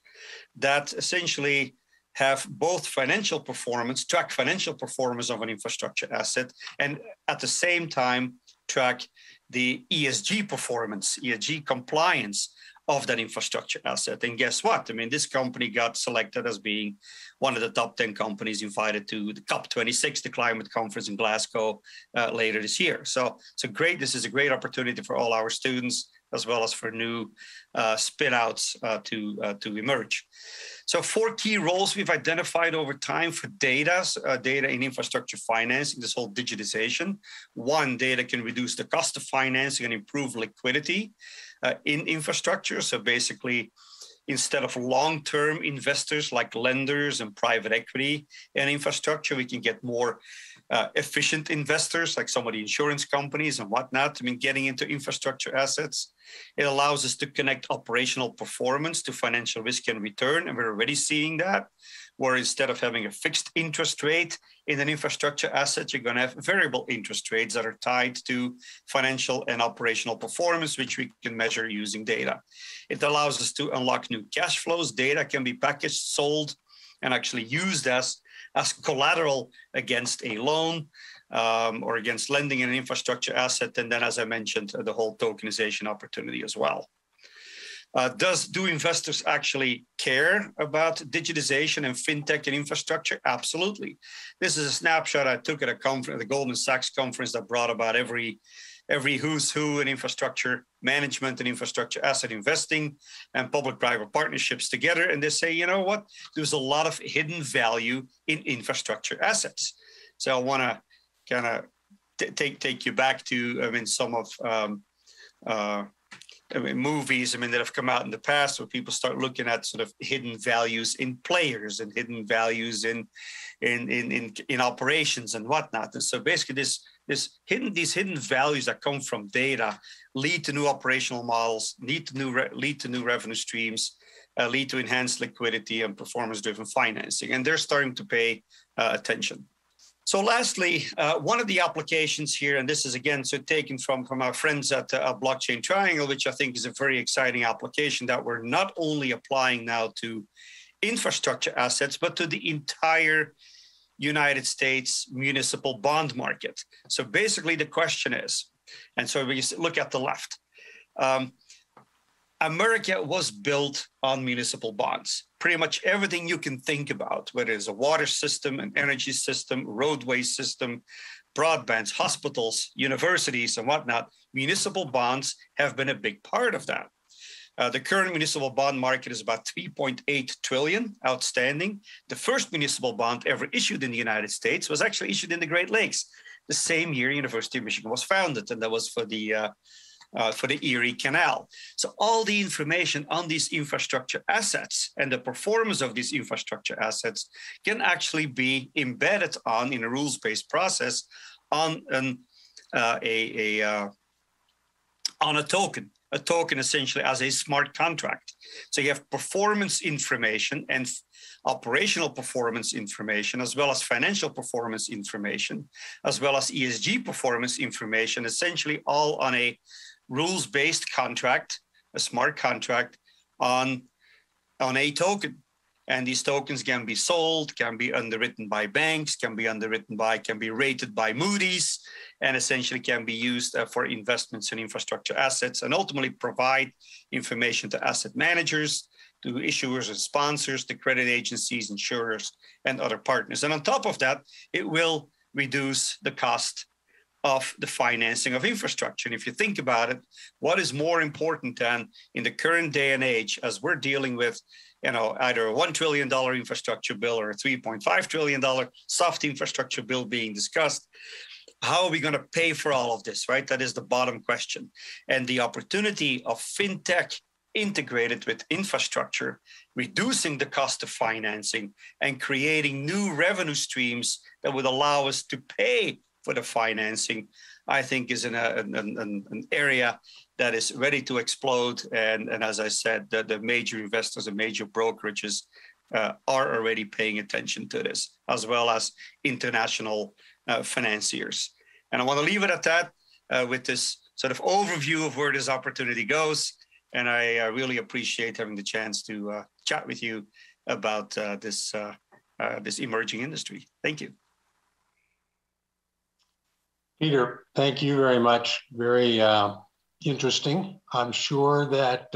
Speaker 4: that essentially have both financial performance, track financial performance of an infrastructure asset, and at the same time track the ESG performance, ESG compliance of that infrastructure asset. And guess what? I mean, this company got selected as being one of the top 10 companies invited to the COP26, the climate conference in Glasgow uh, later this year. So, so great. This is a great opportunity for all our students as well as for new uh, spin outs uh, to, uh, to emerge. So four key roles we've identified over time for data, uh, data in infrastructure financing, this whole digitization. One, data can reduce the cost of financing and improve liquidity uh, in infrastructure. So basically, instead of long-term investors like lenders and private equity in infrastructure, we can get more uh, efficient investors like some of the insurance companies and whatnot. I mean, getting into infrastructure assets, it allows us to connect operational performance to financial risk and return, and we're already seeing that where instead of having a fixed interest rate in an infrastructure asset, you're going to have variable interest rates that are tied to financial and operational performance, which we can measure using data. It allows us to unlock new cash flows. Data can be packaged, sold, and actually used as, as collateral against a loan. Um, or against lending in an infrastructure asset, and then, as I mentioned, the whole tokenization opportunity as well. Uh, does do investors actually care about digitization and fintech and infrastructure? Absolutely. This is a snapshot I took at a conference, the Goldman Sachs conference that brought about every every who's who in infrastructure management and infrastructure asset investing and public-private partnerships together. And they say, you know what? There's a lot of hidden value in infrastructure assets. So I want to kind of take take you back to I mean some of um, uh, I mean, movies, I mean, that have come out in the past where people start looking at sort of hidden values in players and hidden values in in in in, in operations and whatnot. And so basically this this hidden these hidden values that come from data lead to new operational models, lead to new re, lead to new revenue streams, uh, lead to enhanced liquidity and performance driven financing. And they're starting to pay uh, attention. So lastly, uh, one of the applications here, and this is again so taken from, from our friends at uh, Blockchain Triangle, which I think is a very exciting application that we're not only applying now to infrastructure assets, but to the entire United States municipal bond market. So basically the question is, and so we look at the left, um, America was built on municipal bonds. Pretty much everything you can think about, whether it's a water system, an energy system, roadway system, broadbands, hospitals, universities, and whatnot, municipal bonds have been a big part of that. Uh, the current municipal bond market is about 3.8 trillion outstanding. The first municipal bond ever issued in the United States was actually issued in the Great Lakes, the same year University of Michigan was founded, and that was for the uh, uh, for the Erie Canal. So all the information on these infrastructure assets and the performance of these infrastructure assets can actually be embedded on in a rules-based process on an, uh, a, a uh, on a token. A token essentially as a smart contract. So you have performance information and operational performance information, as well as financial performance information, as well as ESG performance information, essentially all on a rules based contract, a smart contract on, on a token. And these tokens can be sold, can be underwritten by banks, can be underwritten by, can be rated by Moody's, and essentially can be used uh, for investments in infrastructure assets and ultimately provide information to asset managers, to issuers and sponsors, to credit agencies, insurers, and other partners. And on top of that, it will reduce the cost of the financing of infrastructure. And if you think about it, what is more important than in the current day and age, as we're dealing with, you know, either a $1 trillion infrastructure bill or a $3.5 trillion soft infrastructure bill being discussed, how are we going to pay for all of this, right? That is the bottom question. And the opportunity of fintech integrated with infrastructure, reducing the cost of financing and creating new revenue streams that would allow us to pay for the financing, I think is in a, an, an, an area that is ready to explode. And, and as I said, the, the major investors and major brokerages uh, are already paying attention to this, as well as international uh, financiers. And I want to leave it at that uh, with this sort of overview of where this opportunity goes. And I uh, really appreciate having the chance to uh, chat with you about uh, this, this emerging industry. Thank you.
Speaker 1: Peter, thank you very much. Very interesting. I'm sure that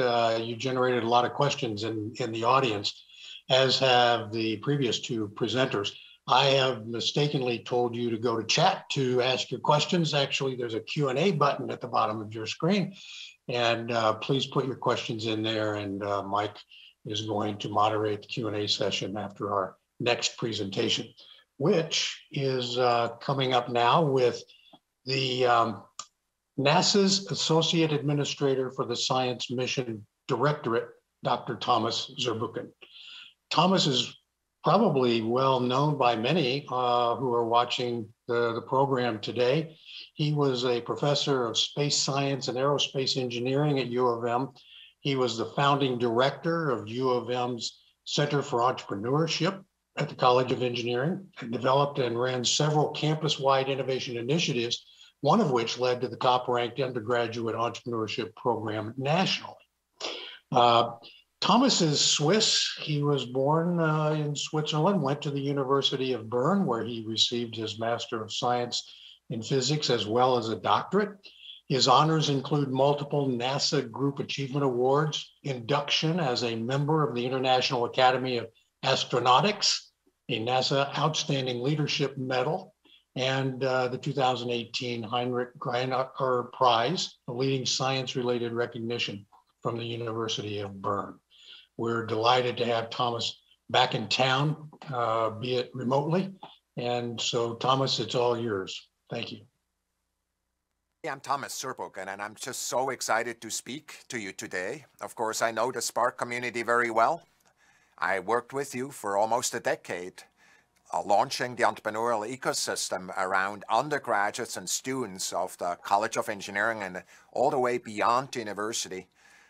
Speaker 1: you generated a lot of questions in, in the audience, as have the previous two presenters. I have mistakenly told you to go to chat to ask your questions. Actually, there's a Q&A button at the bottom of your screen. And uh, please put your questions in there and uh, Mike is going to moderate the Q&A session after our next presentation, which is uh, coming up now with the um, NASA's Associate Administrator for the Science Mission Directorate, Dr. Thomas Zurbuchen. Thomas is probably well known by many uh, who are watching the, the program today. He was a professor of space science and aerospace engineering at U of M. He was the founding director of U of M's Center for Entrepreneurship at the College of Engineering and developed and ran several campus-wide innovation initiatives, one of which led to the top-ranked undergraduate entrepreneurship program nationally. Uh, Thomas is Swiss. He was born uh, in Switzerland, went to the University of Bern, where he received his Master of Science in Physics as well as a doctorate. His honors include multiple NASA Group Achievement Awards, induction as a member of the International Academy of Astronautics, a NASA Outstanding Leadership Medal, and uh, the 2018 Heinrich Greinacher Prize, a leading science-related recognition from the University of Bern. We're delighted to have Thomas back in town, uh, be it remotely. And so, Thomas, it's all yours. Thank you.
Speaker 5: Yeah, I'm Thomas Zurbuchen, and I'm just so excited to speak to you today. Of course, I know the Spark community very well. I worked with you for almost a decade, launching the entrepreneurial ecosystem around undergraduates and students of the College of Engineering and all the way beyond the university.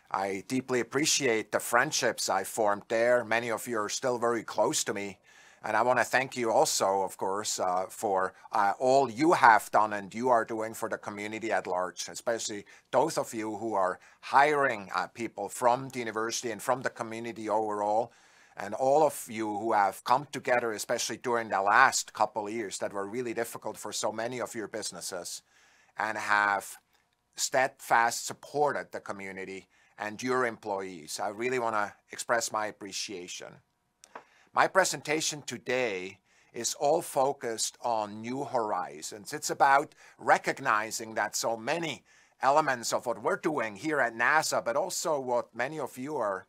Speaker 5: I deeply appreciate the friendships I formed there. Many of you are still very close to me. And I want to thank you also, of course, uh, for uh, all you have done and you are doing for the community at large, especially those of you who are hiring uh, people from the university and from the community overall, and all of you who have come together, especially during the last couple years that were really difficult for so many of your businesses, and have steadfast supported the community and your employees. I really want to express my appreciation. My presentation today is all focused on New Horizons. It's about recognizing that so many elements of what we're doing here at NASA, but also what many of you are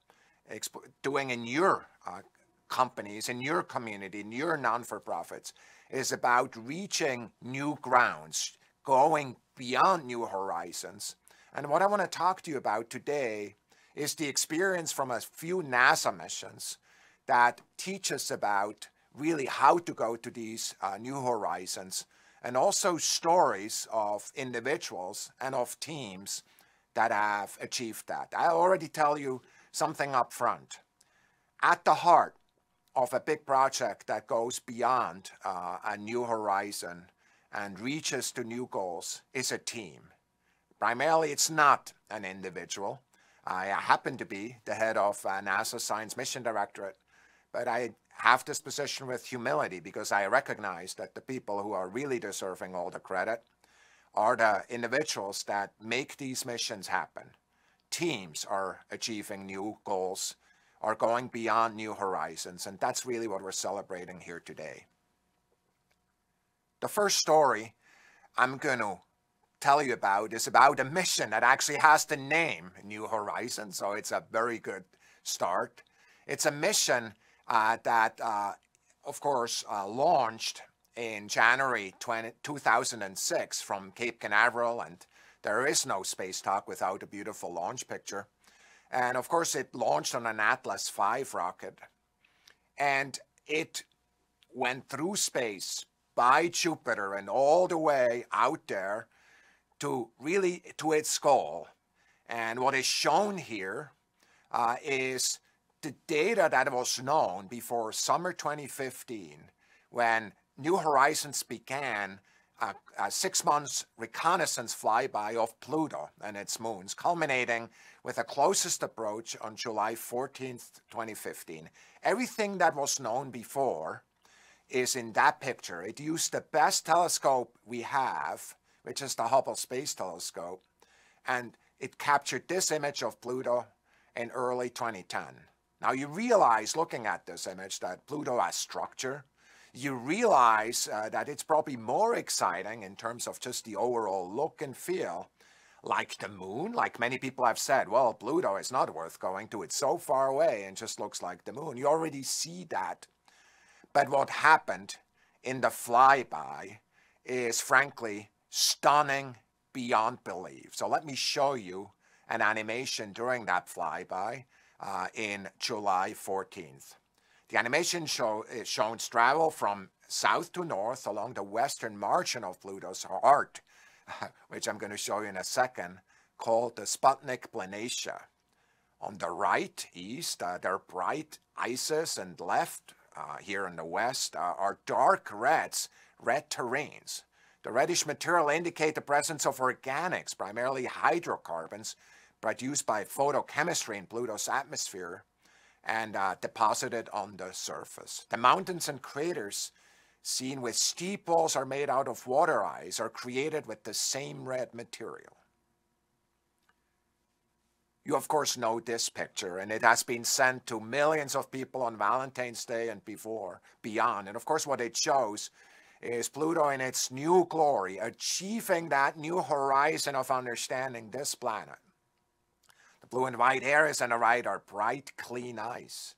Speaker 5: doing in your uh, companies, in your community, in your non-for-profits, is about reaching new grounds, going beyond new horizons, and what I want to talk to you about today is the experience from a few NASA missions that teach us about really how to go to these uh, new horizons and also stories of individuals and of teams that have achieved that. I already tell you something up front. At the heart of a big project that goes beyond uh, a new horizon and reaches to new goals is a team. Primarily, it's not an individual. I happen to be the head of uh, NASA Science Mission Directorate, but I have this position with humility because I recognize that the people who are really deserving all the credit are the individuals that make these missions happen. Teams are achieving new goals, are going beyond new horizons, and that's really what we're celebrating here today. The first story I'm going to tell you about is about a mission that actually has the name New Horizons. So it's a very good start. It's a mission uh, that, uh, of course, uh, launched in January 20, 2006 from Cape Canaveral. And there is no space talk without a beautiful launch picture. And of course, it launched on an Atlas V rocket. And it went through space by Jupiter and all the way out there to really to its goal. And what is shown here uh, is the data that was known before summer 2015 when New Horizons began a, a, six months reconnaissance flyby of Pluto and its moons, culminating with a closest approach on July 14th, 2015. Everything that was known before is in that picture. It used the best telescope we have, which is the Hubble Space Telescope, and it captured this image of Pluto in early 2010. Now you realize looking at this image that Pluto has structure. You realize uh, that it's probably more exciting in terms of just the overall look and feel like the moon, like many people have said, well, Pluto is not worth going to. It's so far away and just looks like the moon. You already see that but what happened in the flyby is frankly stunning beyond belief. So let me show you an animation during that flyby uh, in July 14th. The animation show is shown travel from south to north along the western margin of Pluto's heart, which I'm going to show you in a second, called the Sputnik Planitia. On the right, east, uh, there are bright ices, and left, uh, here in the west uh, are dark reds, red terrains. The reddish material indicate the presence of organics, primarily hydrocarbons, produced by photochemistry in Pluto's atmosphere and uh, deposited on the surface. The mountains and craters seen with steeples are made out of water ice are created with the same red material. You, of course, know this picture, and it has been sent to millions of people on Valentine's Day and before, beyond. And of course, what it shows is Pluto in its new glory, achieving that new horizon of understanding this planet. Blue and white areas on the right are bright, clean ice.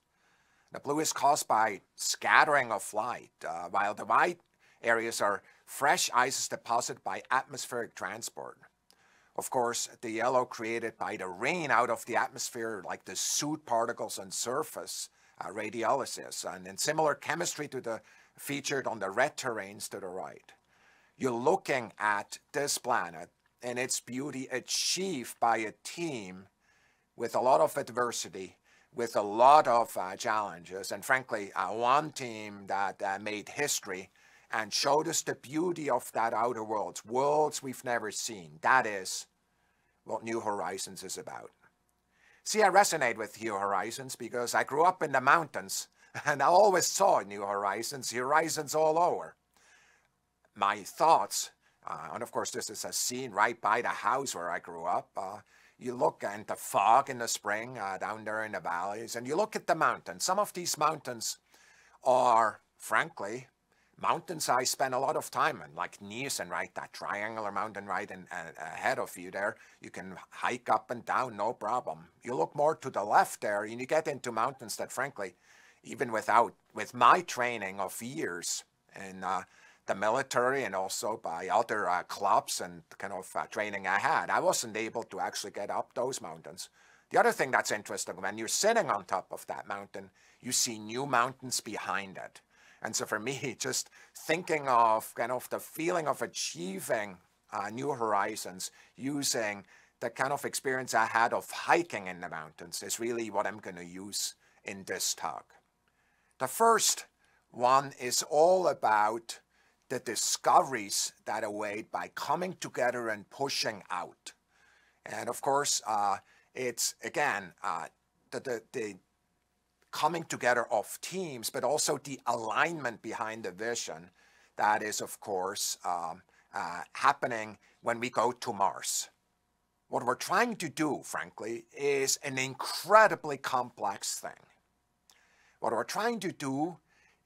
Speaker 5: The blue is caused by scattering of light, uh, while the white areas are fresh ice deposited by atmospheric transport. Of course, the yellow created by the rain out of the atmosphere, like the soot particles on surface uh, radiolysis, and in similar chemistry to the featured on the red terrains to the right. You're looking at this planet and its beauty achieved by a team with a lot of adversity, with a lot of uh, challenges, and frankly, uh, one team that uh, made history and showed us the beauty of that outer worlds, worlds we've never seen. That is what New Horizons is about. See, I resonate with New Horizons because I grew up in the mountains and I always saw New Horizons, horizons all over. My thoughts, uh, and of course, this is a scene right by the house where I grew up. Uh, you look at the fog in the spring uh, down there in the valleys, and you look at the mountains. Some of these mountains are, frankly, mountains I spend a lot of time in, like Niesen, right? That triangular mountain right in, uh, ahead of you there. You can hike up and down, no problem. You look more to the left there, and you get into mountains that, frankly, even without, with my training of years in uh, the military and also by other uh, clubs and kind of uh, training I had, I wasn't able to actually get up those mountains. The other thing that's interesting, when you're sitting on top of that mountain, you see new mountains behind it. And so for me, just thinking of kind of the feeling of achieving uh, new horizons using the kind of experience I had of hiking in the mountains is really what I'm going to use in this talk. The first one is all about the discoveries that await by coming together and pushing out. And of course, uh, it's again, uh, the, the, the coming together of teams, but also the alignment behind the vision that is, of course, um, uh, happening when we go to Mars. What we're trying to do, frankly, is an incredibly complex thing. What we're trying to do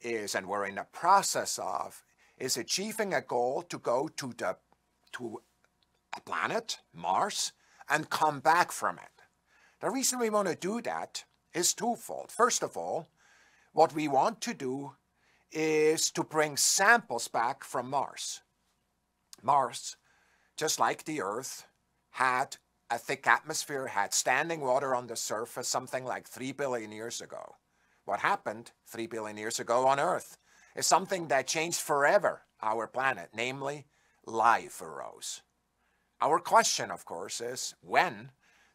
Speaker 5: is, and we're in the process of, is achieving a goal to go to the to a planet, Mars, and come back from it. The reason we want to do that is twofold. First of all, what we want to do is to bring samples back from Mars. Mars, just like the Earth, had a thick atmosphere, had standing water on the surface something like 3 billion years ago. What happened 3 billion years ago on Earth is something that changed forever our planet, namely life arose. Our question, of course, is when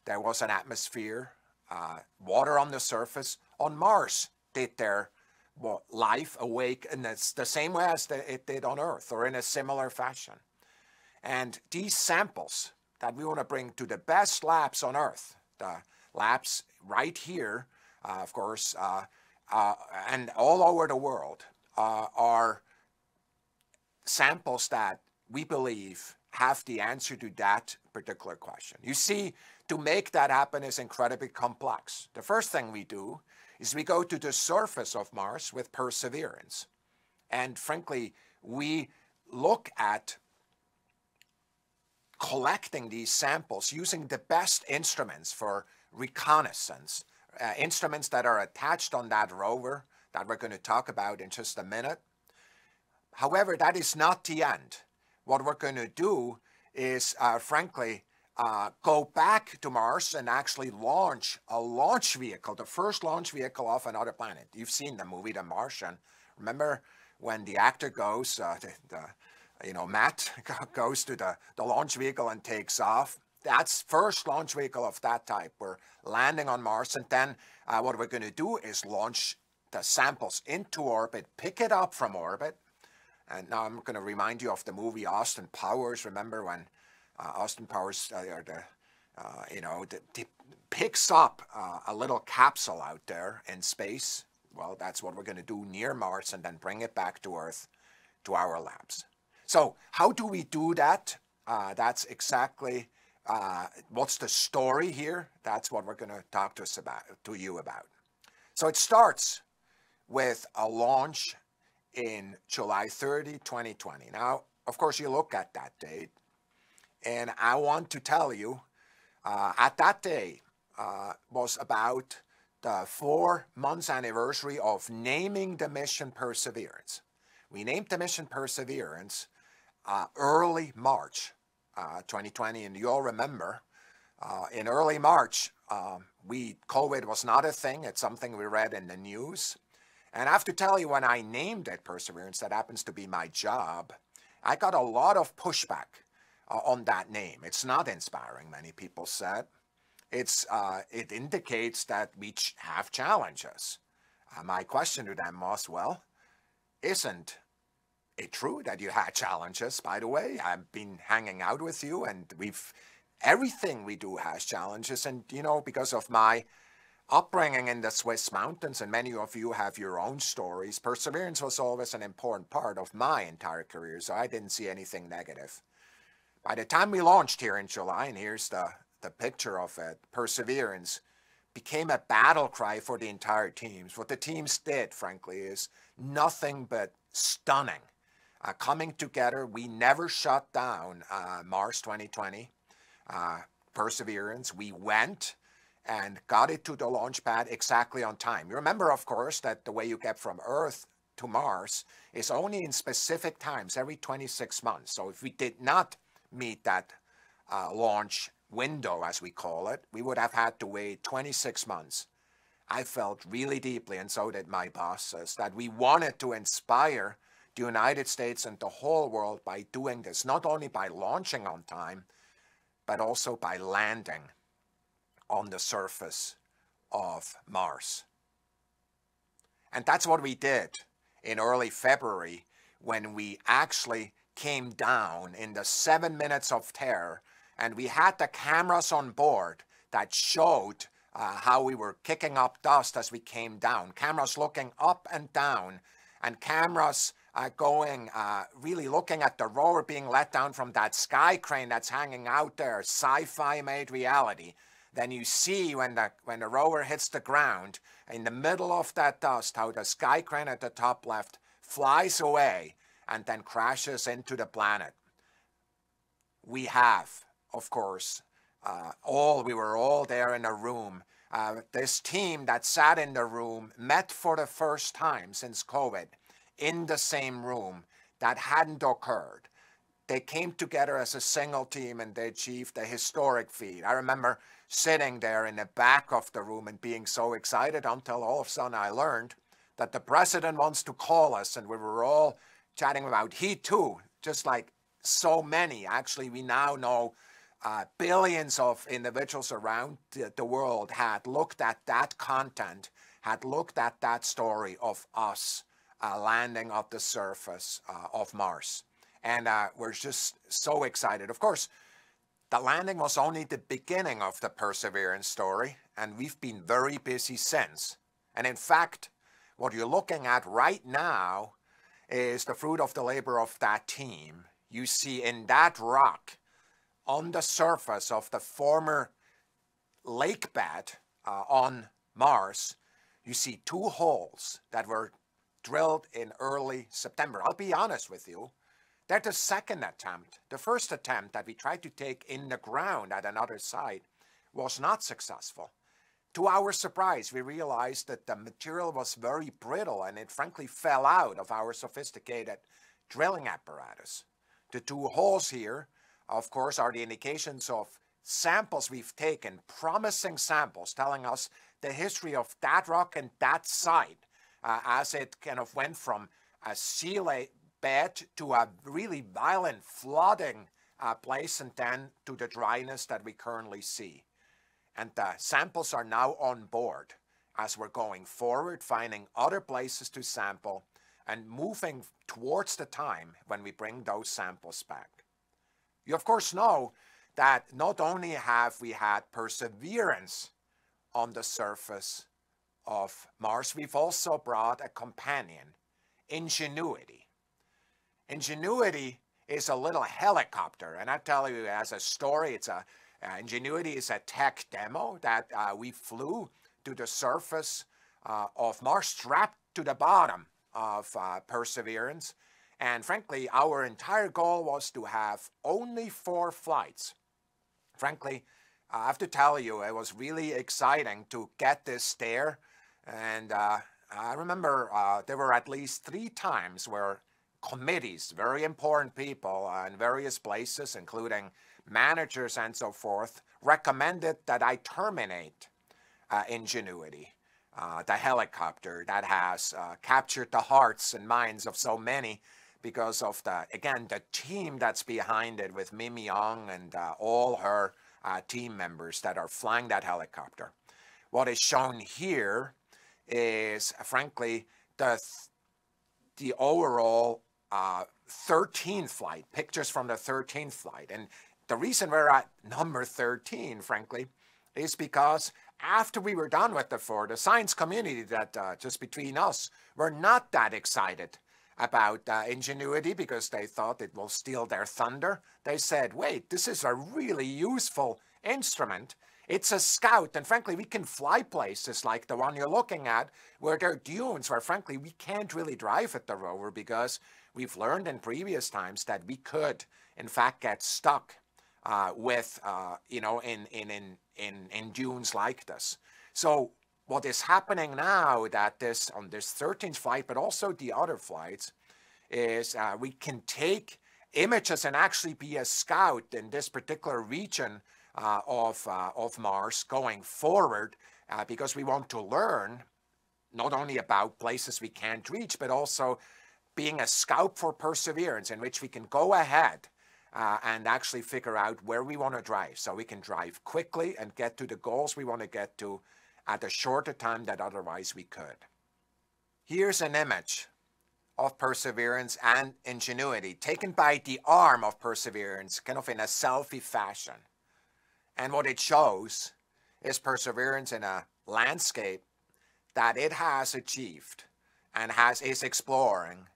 Speaker 5: there was an atmosphere, uh, water on the surface on Mars, did there well, life awake in the, the same way as the, it did on Earth or in a similar fashion? And these samples that we want to bring to the best labs on Earth, the labs right here, uh, of course, uh, uh, and all over the world, uh, are samples that we believe have the answer to that particular question. You see, to make that happen is incredibly complex. The first thing we do is we go to the surface of Mars with Perseverance. And frankly, we look at collecting these samples using the best instruments for reconnaissance, uh, instruments that are attached on that rover that we're going to talk about in just a minute. However, that is not the end. What we're going to do is, uh, frankly, uh, go back to Mars and actually launch a launch vehicle, the first launch vehicle off another planet. You've seen the movie The Martian. Remember when the actor goes, uh, the, the, you know, Matt goes to the, the launch vehicle and takes off? That's first launch vehicle of that type. We're landing on Mars, and then uh, what we're going to do is launch the samples into orbit, pick it up from orbit. And now I'm going to remind you of the movie Austin Powers. Remember when uh, Austin Powers, uh, the, uh, you know, the, the picks up uh, a little capsule out there in space? Well, that's what we're going to do near Mars and then bring it back to Earth to our labs. So how do we do that? Uh, that's exactly uh, what's the story here. That's what we're going to talk to us about, to you about. So it starts with a launch in July 30, 2020. Now, of course, you look at that date, and I want to tell you, uh, at that day uh, was about the four months anniversary of naming the mission Perseverance. We named the mission Perseverance uh, early March 2020, uh, and you all remember uh, in early March, um, we COVID was not a thing. It's something we read in the news. And I have to tell you, when I named it Perseverance, that happens to be my job, I got a lot of pushback uh, on that name. It's not inspiring, many people said. It's, uh, it indicates that we ch have challenges. Uh, my question to them was, well, isn't it true that you had challenges, by the way? I've been hanging out with you and we've, everything we do has challenges. And, you know, because of my upbringing in the Swiss mountains, and many of you have your own stories, perseverance was always an important part of my entire career, so I didn't see anything negative. By the time we launched here in July, and here's the, the picture of it, perseverance became a battle cry for the entire teams. What the teams did, frankly, is nothing but stunning. Uh, coming together, we never shut down uh, Mars 2020. Uh, perseverance, we went, and got it to the launch pad exactly on time. You remember, of course, that the way you get from Earth to Mars is only in specific times every 26 months. So if we did not meet that uh, launch window, as we call it, we would have had to wait 26 months. I felt really deeply, and so did my bosses, that we wanted to inspire the United States and the whole world by doing this, not only by launching on time, but also by landing on the surface of Mars. And that's what we did in early February when we actually came down in the seven minutes of terror and we had the cameras on board that showed uh, how we were kicking up dust as we came down. Cameras looking up and down and cameras uh, going, uh, really looking at the rover being let down from that sky crane that's hanging out there, sci-fi made reality then you see when the, when the rover hits the ground, in the middle of that dust, how the sky crane at the top left flies away and then crashes into the planet. we have, of course, uh, all, we were all there in a room. Uh, this team that sat in the room met for the first time since COVID in the same room that hadn't occurred. They came together as a single team and they achieved a historic feat. I remember sitting there in the back of the room and being so excited until all of a sudden I learned that the president wants to call us and we were all chatting about he too, just like so many. Actually, we now know uh, billions of individuals around the, the world had looked at that content, had looked at that story of us uh, landing on the surface uh, of Mars. And uh, we're just so excited. Of course, the landing was only the beginning of the Perseverance story, and we've been very busy since. And in fact, what you're looking at right now is the fruit of the labor of that team. You see in that rock, on the surface of the former lake bed uh, on Mars, you see two holes that were drilled in early September. I'll be honest with you, that's the second attempt. The first attempt that we tried to take in the ground at another site was not successful. To our surprise, we realized that the material was very brittle and it frankly fell out of our sophisticated drilling apparatus. The two holes here, of course, are the indications of samples we've taken, promising samples telling us the history of that rock and that site uh, as it kind of went from a sea bed to a really violent flooding uh, place and then to the dryness that we currently see. And the samples are now on board as we're going forward, finding other places to sample and moving towards the time when we bring those samples back. You of course know that not only have we had perseverance on the surface of Mars, we've also brought a companion, Ingenuity. Ingenuity is a little helicopter, and I tell you as a story, it's a uh, Ingenuity is a tech demo that uh, we flew to the surface uh, of Mars, strapped to the bottom of uh, Perseverance. And frankly, our entire goal was to have only four flights. Frankly, I have to tell you, it was really exciting to get this there and uh, I remember uh, there were at least three times where committees, very important people uh, in various places, including managers and so forth, recommended that I terminate uh, Ingenuity, uh, the helicopter that has uh, captured the hearts and minds of so many because of the, again, the team that's behind it with MiMi Aung and all her team members that are flying that helicopter. What is shown here is frankly the the overall uh, 13th flight, pictures from the 13th flight. And the reason we're at number 13, frankly, is because after we were done with the four, the science community that uh, just between us were not that excited about uh, Ingenuity because they thought it will steal their thunder. They said, wait, this is a really useful instrument it's a scout, and frankly, we can fly places like the one you're looking at, where there are dunes where, frankly, we can't really drive at the rover because we've learned in previous times that we could, in fact, get stuck uh, with, uh, you know, in, in, in, in, in dunes like this. So what is happening now that this, on this 13th flight, but also the other flights, is uh, we can take images and actually be a scout in this particular region uh, of, uh, of Mars going forward uh, because we want to learn not only about places we can't reach, but also being a scout for perseverance in which we can go ahead uh, and actually figure out where we want to drive so we can drive quickly and get to the goals we want to get to at a shorter time than otherwise we could. Here's an image of perseverance and ingenuity taken by the arm of perseverance, kind of in a selfie fashion. And what it shows is perseverance in a landscape that it has achieved and has is exploring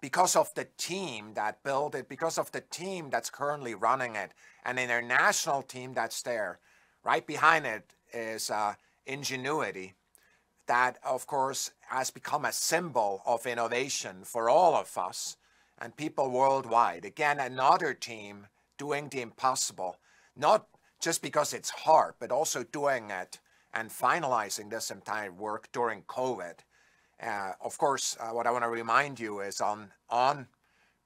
Speaker 5: because of the team that built it, because of the team that's currently running it, and an international team that's there. Right behind it is uh, ingenuity that, of course, has become a symbol of innovation for all of us and people worldwide. Again, another team doing the impossible, not just because it's hard, but also doing it and finalizing this entire work during COVID. Uh, of course, uh, what I want to remind you is on, on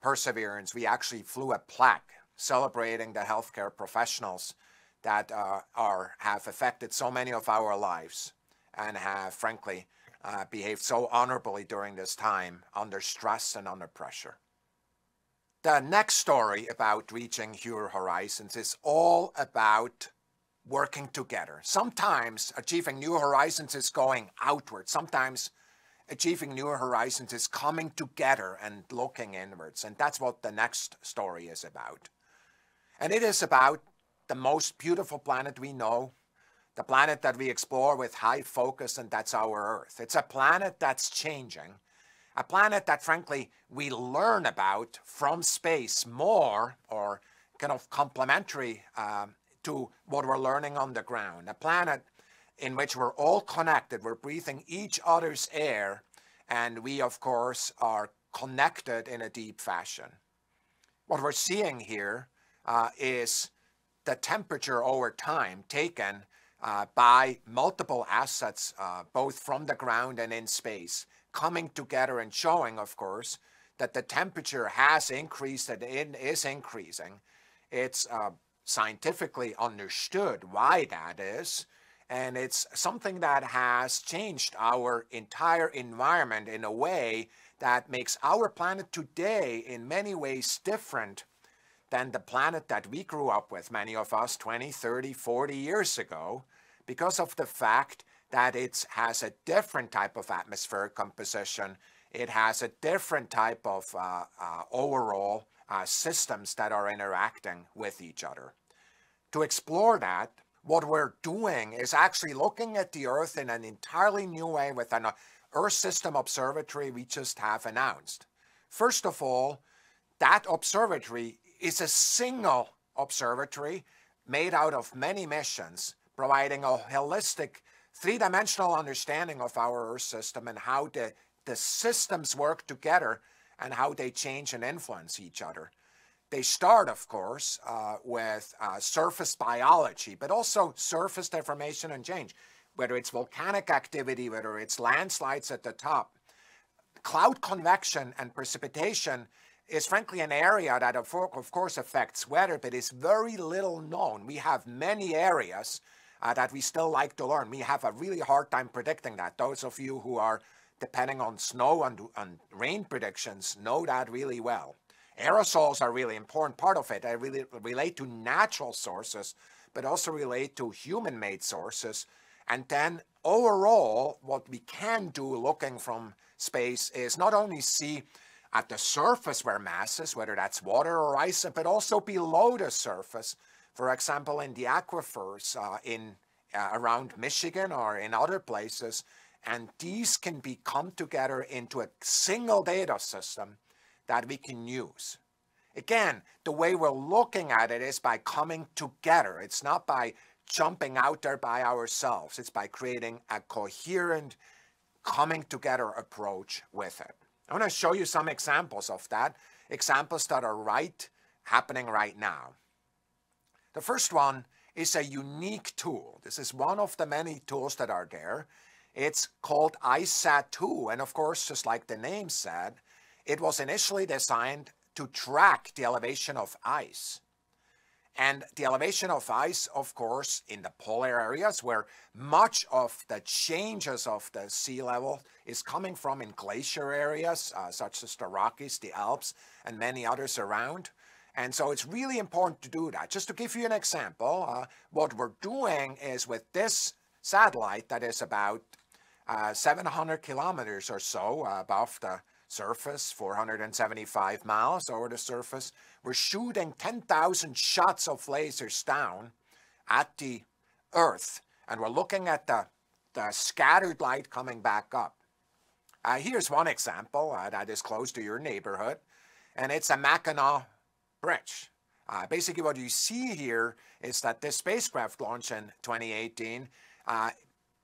Speaker 5: Perseverance, we actually flew a plaque celebrating the healthcare professionals that uh, are have affected so many of our lives and have, frankly, uh, behaved so honorably during this time under stress and under pressure. The next story about reaching your horizons is all about working together. Sometimes achieving new horizons is going outward. Sometimes achieving new horizons is coming together and looking inwards. And that's what the next story is about. And it is about the most beautiful planet we know, the planet that we explore with high focus, and that's our Earth. It's a planet that's changing, a planet that, frankly, we learn about from space more or kind of complementary um, to what we're learning on the ground. A planet in which we're all connected, we're breathing each other's air, and we, of course, are connected in a deep fashion. What we're seeing here uh, is the temperature over time taken uh, by multiple assets, uh, both from the ground and in space, coming together and showing, of course, that the temperature has increased and it is increasing. It's uh, scientifically understood why that is. And it's something that has changed our entire environment in a way that makes our planet today in many ways different than the planet that we grew up with, many of us 20, 30, 40 years ago, because of the fact that it has a different type of atmospheric composition. It has a different type of uh, uh, overall uh, systems that are interacting with each other. To explore that, what we're doing is actually looking at the Earth in an entirely new way with an uh, Earth System Observatory we just have announced. First of all, that observatory is a single observatory made out of many missions, providing a holistic three-dimensional understanding of our Earth system and how the, the systems work together and how they change and influence each other. They start, of course, uh, with uh, surface biology, but also surface deformation and change, whether it's volcanic activity, whether it's landslides at the top. Cloud convection and precipitation is frankly an area that of, course affects weather, but is very little known. We have many areas uh, that we still like to learn. We have a really hard time predicting that. Those of you who are depending on snow and, and rain predictions know that really well. Aerosols are really important part of it. They really relate to natural sources, but also relate to human-made sources. And then overall, what we can do looking from space is not only see at the surface where masses, whether that's water or ice, but also below the surface. For example, in the aquifers uh, in uh, around Michigan or in other places, and these can be come together into a single data system that we can use. Again, the way we're looking at it is by coming together. It's not by jumping out there by ourselves. It's by creating a coherent, coming together approach with it. I want to show you some examples of that, examples that are right, happening right now. The first one is a unique tool. This is one of the many tools that are there. It's called ICESat-2, and of course, just like the name said, it was initially designed to track the elevation of ice. And the elevation of ice, of course, in the polar areas where much of the changes of the sea level is coming from in glacier areas, uh, such as the Rockies, the Alps, and many others around. And so it's really important to do that. Just to give you an example, uh, what we're doing is with this satellite that is about uh, 700 kilometers or so above the surface, 475 miles over the surface. We're shooting 10,000 shots of lasers down at the Earth, and we're looking at the, the scattered light coming back up. Uh, here's one example uh, that is close to your neighborhood, and it's a Mackinac Bridge. Uh, basically, what you see here is that this spacecraft launch in 2018 uh,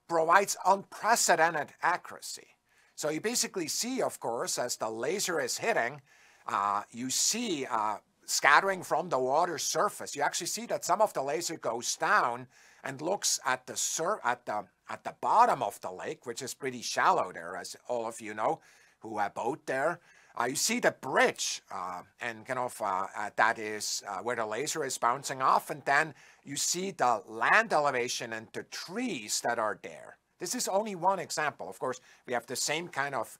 Speaker 5: provides unprecedented accuracy. So you basically see, of course, as the laser is hitting, uh, you see uh, scattering from the water surface, you actually see that some of the laser goes down and looks at the sur- at the at the bottom of the lake, which is pretty shallow there, as all of you know, who have boat there. Uh, you see the bridge, uh, and kind of uh, uh that is uh, where the laser is bouncing off, and then you see the land elevation and the trees that are there. This is only one example. Of course, we have the same kind of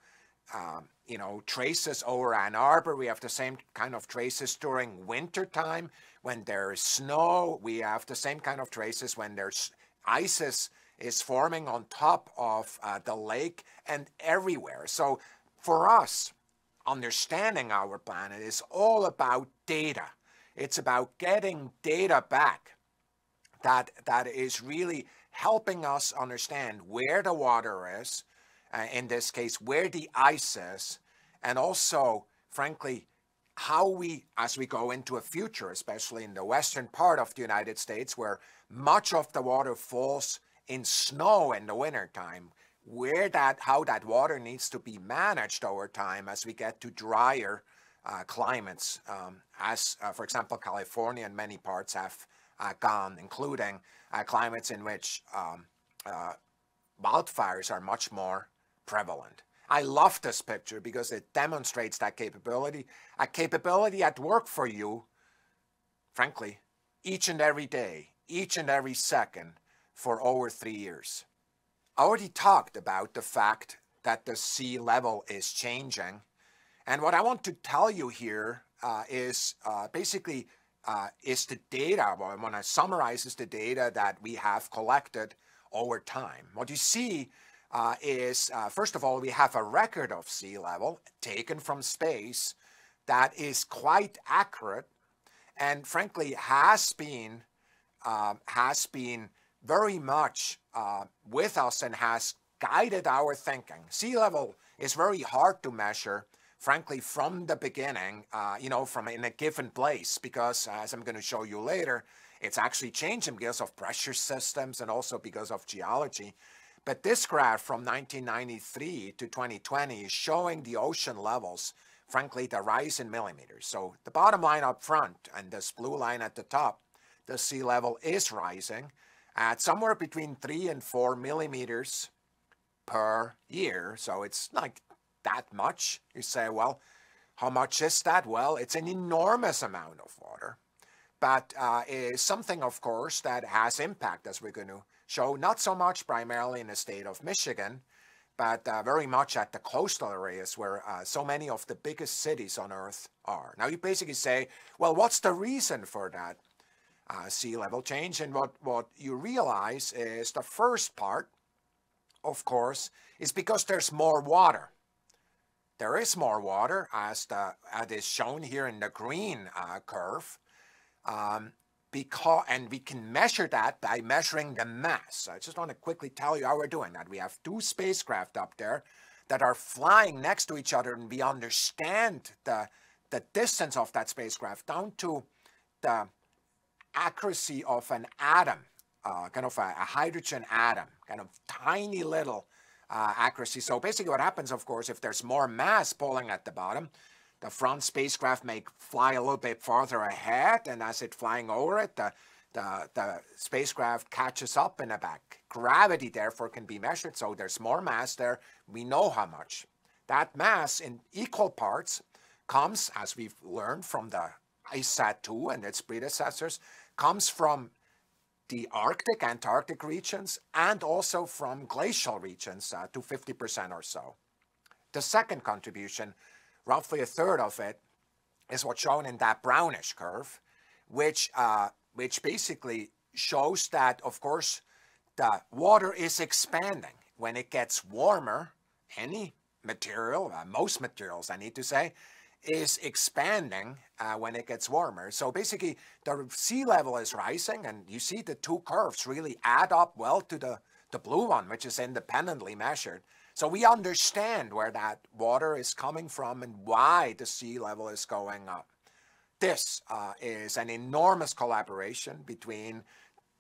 Speaker 5: um, you know, traces over Ann Arbor. We have the same kind of traces during winter time when there is snow. We have the same kind of traces when there's ices is forming on top of uh, the lake and everywhere. So for us, understanding our planet is all about data. It's about getting data back that, that is really helping us understand where the water is, uh, in this case, where the ice is, and also, frankly, how we, as we go into a future, especially in the western part of the United States, where much of the water falls in snow in the wintertime, where that, how that water needs to be managed over time as we get to drier uh, climates, um, as, uh, for example, California and many parts have uh, gone, including uh, climates in which um, uh, wildfires are much more prevalent. I love this picture because it demonstrates that capability, a capability at work for you, frankly, each and every day, each and every second for over three years. I already talked about the fact that the sea level is changing. And what I want to tell you here uh, is uh, basically uh, is the data, well, when I summarize is the data that we have collected over time. What you see uh, is, uh, first of all, we have a record of sea level taken from space that is quite accurate and frankly has been, uh, has been very much uh, with us and has guided our thinking. Sea level is very hard to measure, frankly, from the beginning, uh, you know, from in a given place, because as I'm going to show you later, it's actually changing because of pressure systems and also because of geology. But this graph from 1993 to 2020 is showing the ocean levels, frankly, the rise in millimeters. So the bottom line up front and this blue line at the top, the sea level is rising at somewhere between three and four millimeters per year. So it's like that much. You say, well, how much is that? Well, it's an enormous amount of water, but uh, is something, of course, that has impact as we're going to show not so much primarily in the state of Michigan, but uh, very much at the coastal areas where uh, so many of the biggest cities on Earth are. Now, you basically say, well, what's the reason for that uh, sea level change? And what, what you realize is the first part, of course, is because there's more water. There is more water, as, the, as is shown here in the green uh, curve. Um, because and we can measure that by measuring the mass. I just want to quickly tell you how we're doing that. We have two spacecraft up there that are flying next to each other and we understand the the distance of that spacecraft down to the accuracy of an atom, uh, kind of a, a, hydrogen atom, kind of tiny little uh, accuracy. So basically what happens, of course, if there's more mass pulling at the bottom, the front spacecraft may fly a little bit farther ahead, and as it's flying over it, the, the, the spacecraft catches up in the back. Gravity, therefore, can be measured, so there's more mass there. We know how much. That mass in equal parts comes, as we've learned from the ICESat-2 and its predecessors, comes from the Arctic, Antarctic regions, and also from glacial regions uh, to 50% or so. The second contribution roughly a third of it is what's shown in that brownish curve, which, uh, which basically shows that, of course, the water is expanding. When it gets warmer, any material, uh, most materials, I need to say, is expanding uh, when it gets warmer. So basically, the sea level is rising, and you see the two curves really add up well to the, the blue one, which is independently measured. So we understand where that water is coming from and why the sea level is going up. This uh, is an enormous collaboration between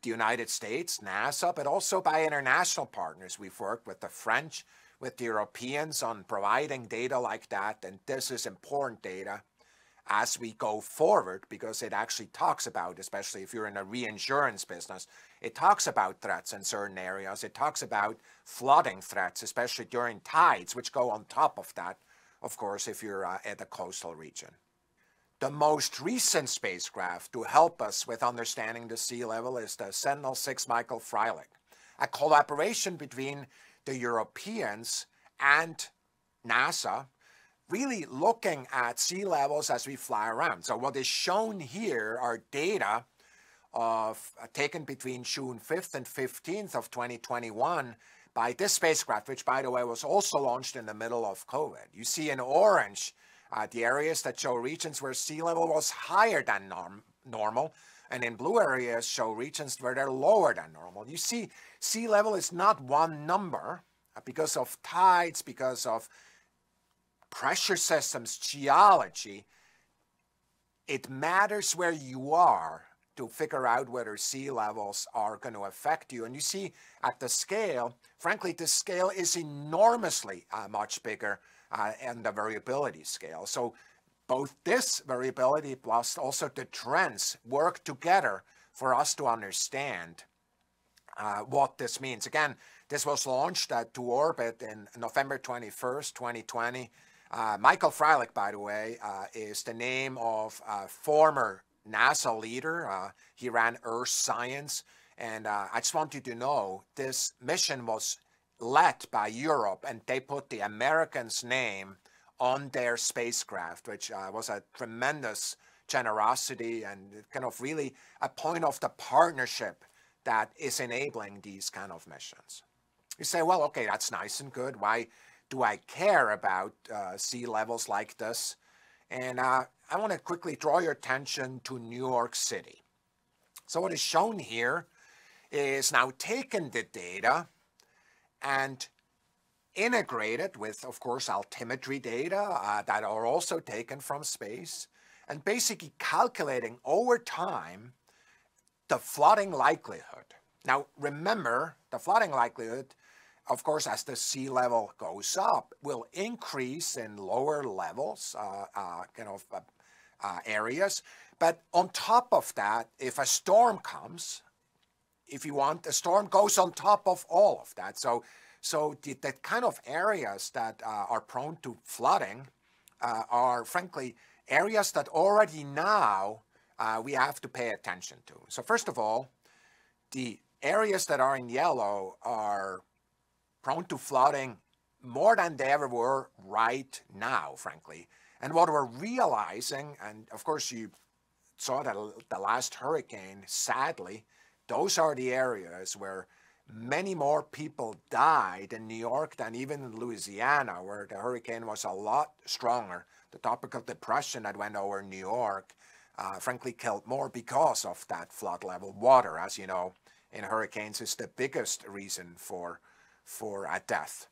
Speaker 5: the United States, NASA, but also by international partners. We've worked with the French, with the Europeans on providing data like that, and this is important data. as we go forward because it actually talks about, especially if you're in a reinsurance business, it talks about threats in certain areas. It talks about flooding threats, especially during tides, which go on top of that, of course, if you're uh, at the coastal region. The most recent spacecraft to help us with understanding the sea level is the Sentinel-6 Michael Freilich, a collaboration between the Europeans and NASA really looking at sea levels as we fly around. So what is shown here are data of uh, taken between June 5th and 15th of 2021 by this spacecraft, which by the way was also launched in the middle of COVID. You see in orange uh, the areas that show regions where sea level was higher than norm normal, and in blue areas show regions where they're lower than normal. You see sea level is not one number uh, because of tides, because of pressure systems geology, it matters where you are to figure out whether sea levels are going to affect you. And you see at the scale, frankly, the scale is enormously uh, much bigger uh, and the variability scale. So both this variability plus also the trends work together for us to understand uh, what this means. Again, this was launched uh, to orbit in November 21st, 2020. Uh, Michael Freilich, by the way, uh, is the name of a former NASA leader. Uh, he ran Earth Science. And uh, I just want you to know this mission was led by Europe, and they put the Americans' name on their spacecraft, which uh, was a tremendous generosity and kind of really a point of the partnership that is enabling these kind of missions. You say, well, okay, that's nice and good. Why? do I care about uh, sea levels like this? And uh, I want to quickly draw your attention to New York City. So what is shown here is now taken the data and integrated with, of course, altimetry data uh, that are also taken from space, and basically calculating over time the flooding likelihood. Now, remember, the flooding likelihood of course, as the sea level goes up, will increase in lower levels, uh, uh, kind of uh, uh, areas. But on top of that, if a storm comes, if you want, a storm goes on top of all of that. So, so the, the kind of areas that uh, are prone to flooding uh, are, frankly, areas that already now we have to pay attention to. So, first of all, the areas that are in yellow are prone to flooding more than they ever were right now, frankly. And what we're realizing, and of course you saw that the last hurricane, sadly, those are the areas where many more people died in New York than even in Louisiana, where the hurricane was a lot stronger. The tropical depression that went over New York, uh, frankly, killed more because of that flood level. Water, as you know, in hurricanes is the biggest reason for for a death.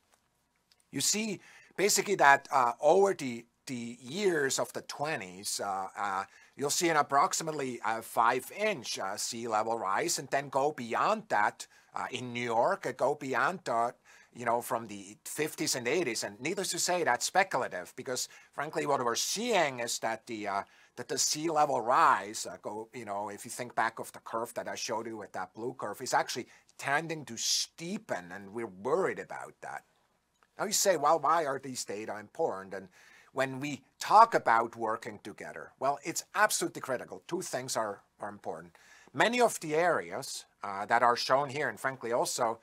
Speaker 5: You see basically that uh, over the, the years of the 20s, uh, uh, you'll see an approximately uh, five inch uh, sea level rise and then go beyond that uh, in New York, go beyond that you know, from the 50s and 80s. And needless to say, that's speculative because, frankly, what we're seeing is that the uh, that the sea level rise, uh, go, you know, if you think back of the curve that I showed you with that blue curve, is actually tending to steepen, and we're worried about that. Now you say, well, why are these data important? And when we talk about working together, well, it's absolutely critical. Two things are, are important. Many of the areas uh, that are shown here, and frankly also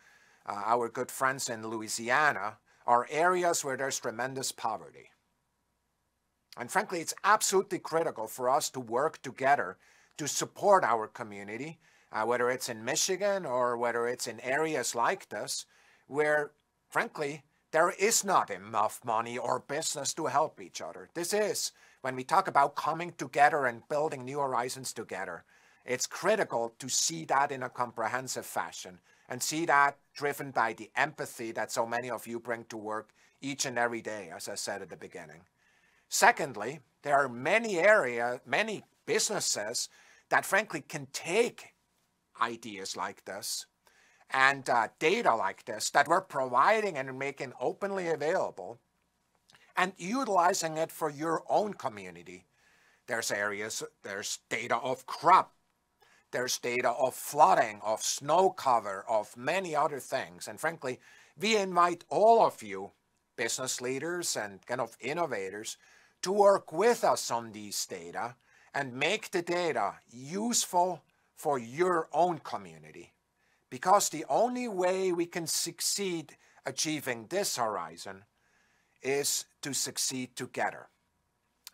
Speaker 5: uh, our good friends in Louisiana, are areas where there's tremendous poverty. And frankly, it's absolutely critical for us to work together to support our community uh, whether it's in Michigan or whether it's in areas like this, where, frankly, there is not enough money or business to help each other. This is, when we talk about coming together and building new horizons together, it's critical to see that in a comprehensive fashion and see that driven by the empathy that so many of you bring to work each and every day, as I said at the beginning. Secondly, there are many areas, many businesses that frankly can take ideas like this and uh, data like this that we're providing and making openly available and utilizing it for your own community There's areas, there's data of crop, there's data of flooding, of snow cover, of many other things. And frankly, we invite all of you, business leaders and kind of innovators, to work with us on these data and make the data useful for your own community. Because the only way we can succeed achieving this horizon is to succeed together.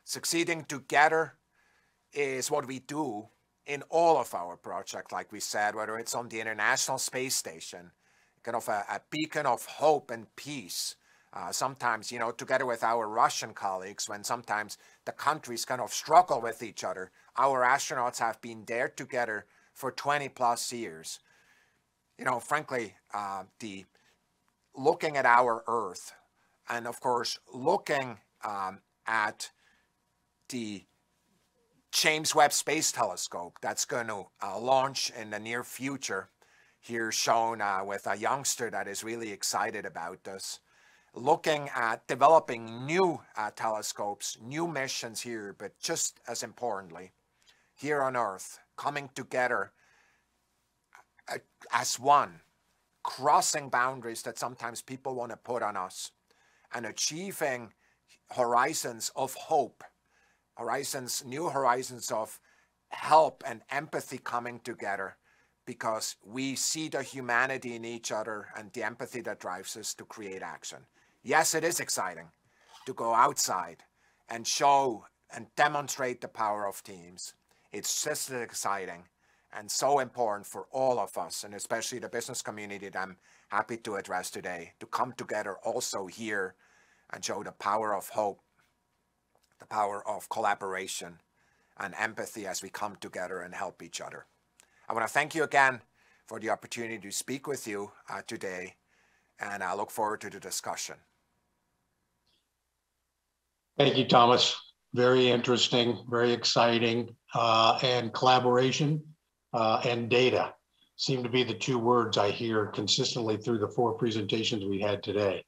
Speaker 5: Succeeding together is what we do in all of our projects, like we said, whether it's on the International Space Station, kind of a, a beacon of hope and peace. Uh, sometimes, you know, together with our Russian colleagues, when sometimes the countries kind of struggle with each other, our astronauts have been there together for 20 plus years. You know, frankly, uh, the looking at our Earth, and of course, looking um, at the James Webb Space Telescope that's going to uh, launch in the near future. Here shown uh, with a youngster that is really excited about this. Looking at developing new uh, telescopes, new missions here, but just as importantly, here on Earth, coming together uh, as one, crossing boundaries that sometimes people want to put on us, and achieving horizons of hope horizons, new horizons of help and empathy coming together because we see the humanity in each other and the empathy that drives us to create action. Yes, it is exciting to go outside and show and demonstrate the power of teams. It's just as exciting and so important for all of us, and especially the business community that I'm happy to address today, to come together also here and show the power of hope the power of collaboration and empathy as we come together and help each other. I want to thank you again for the opportunity to speak with you uh, today, and I look forward to the discussion.
Speaker 1: Thank you, Thomas. Very interesting, very exciting, uh, and collaboration uh, and data seem to be the two words I hear consistently through the four presentations we had today.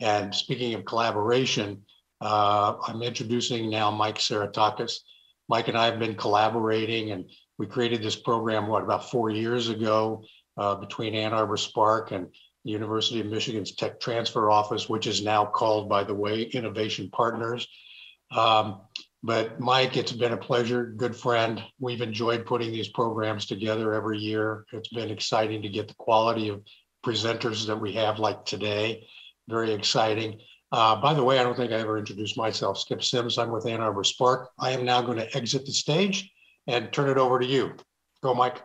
Speaker 1: And speaking of collaboration, uh, I'm introducing now Mike Psarouthakis. Mike and I have been collaborating and we created this program, what, about four years ago uh, between Ann Arbor Spark and the University of Michigan's Tech Transfer Office, which is now called, by the way, Innovation Partners. Um, but Mike, it's been a pleasure, good friend. We've enjoyed putting these programs together every year. It's been exciting to get the quality of presenters that we have like today. Very exciting. Uh, by the way, I don't think I ever introduced myself. Skip Sims. I'm with Ann Arbor Spark. I am now going to exit the stage and turn it over to you. Go, Mike.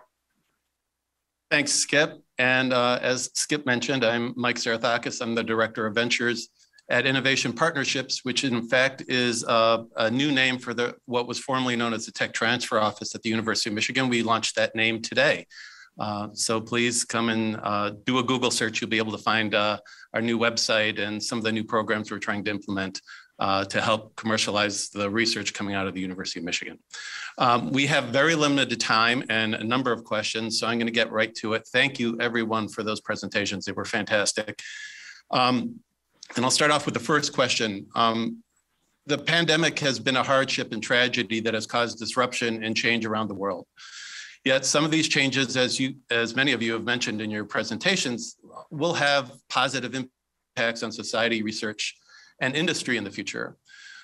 Speaker 6: Thanks, Skip. And uh, as Skip mentioned, I'm Mike Psarouthakis. I'm the Director of Ventures at Innovation Partnerships, which in fact is uh, a new name for the what was formerly known as the Tech Transfer Office at the University of Michigan. We launched that name today. Uh, so please come and uh, do a Google search. You'll be able to find uh, our new website and some of the new programs we're trying to implement uh, to help commercialize the research coming out of the University of Michigan. Um, we have very limited time and a number of questions, so I'm going to get right to it. Thank you, everyone, for those presentations. They were fantastic. Um, and I'll start off with the first question. Um, the pandemic has been a hardship and tragedy that has caused disruption and change around the world. Yet some of these changes, as you, as many of you have mentioned in your presentations, will have positive impacts on society, research, and industry in the future.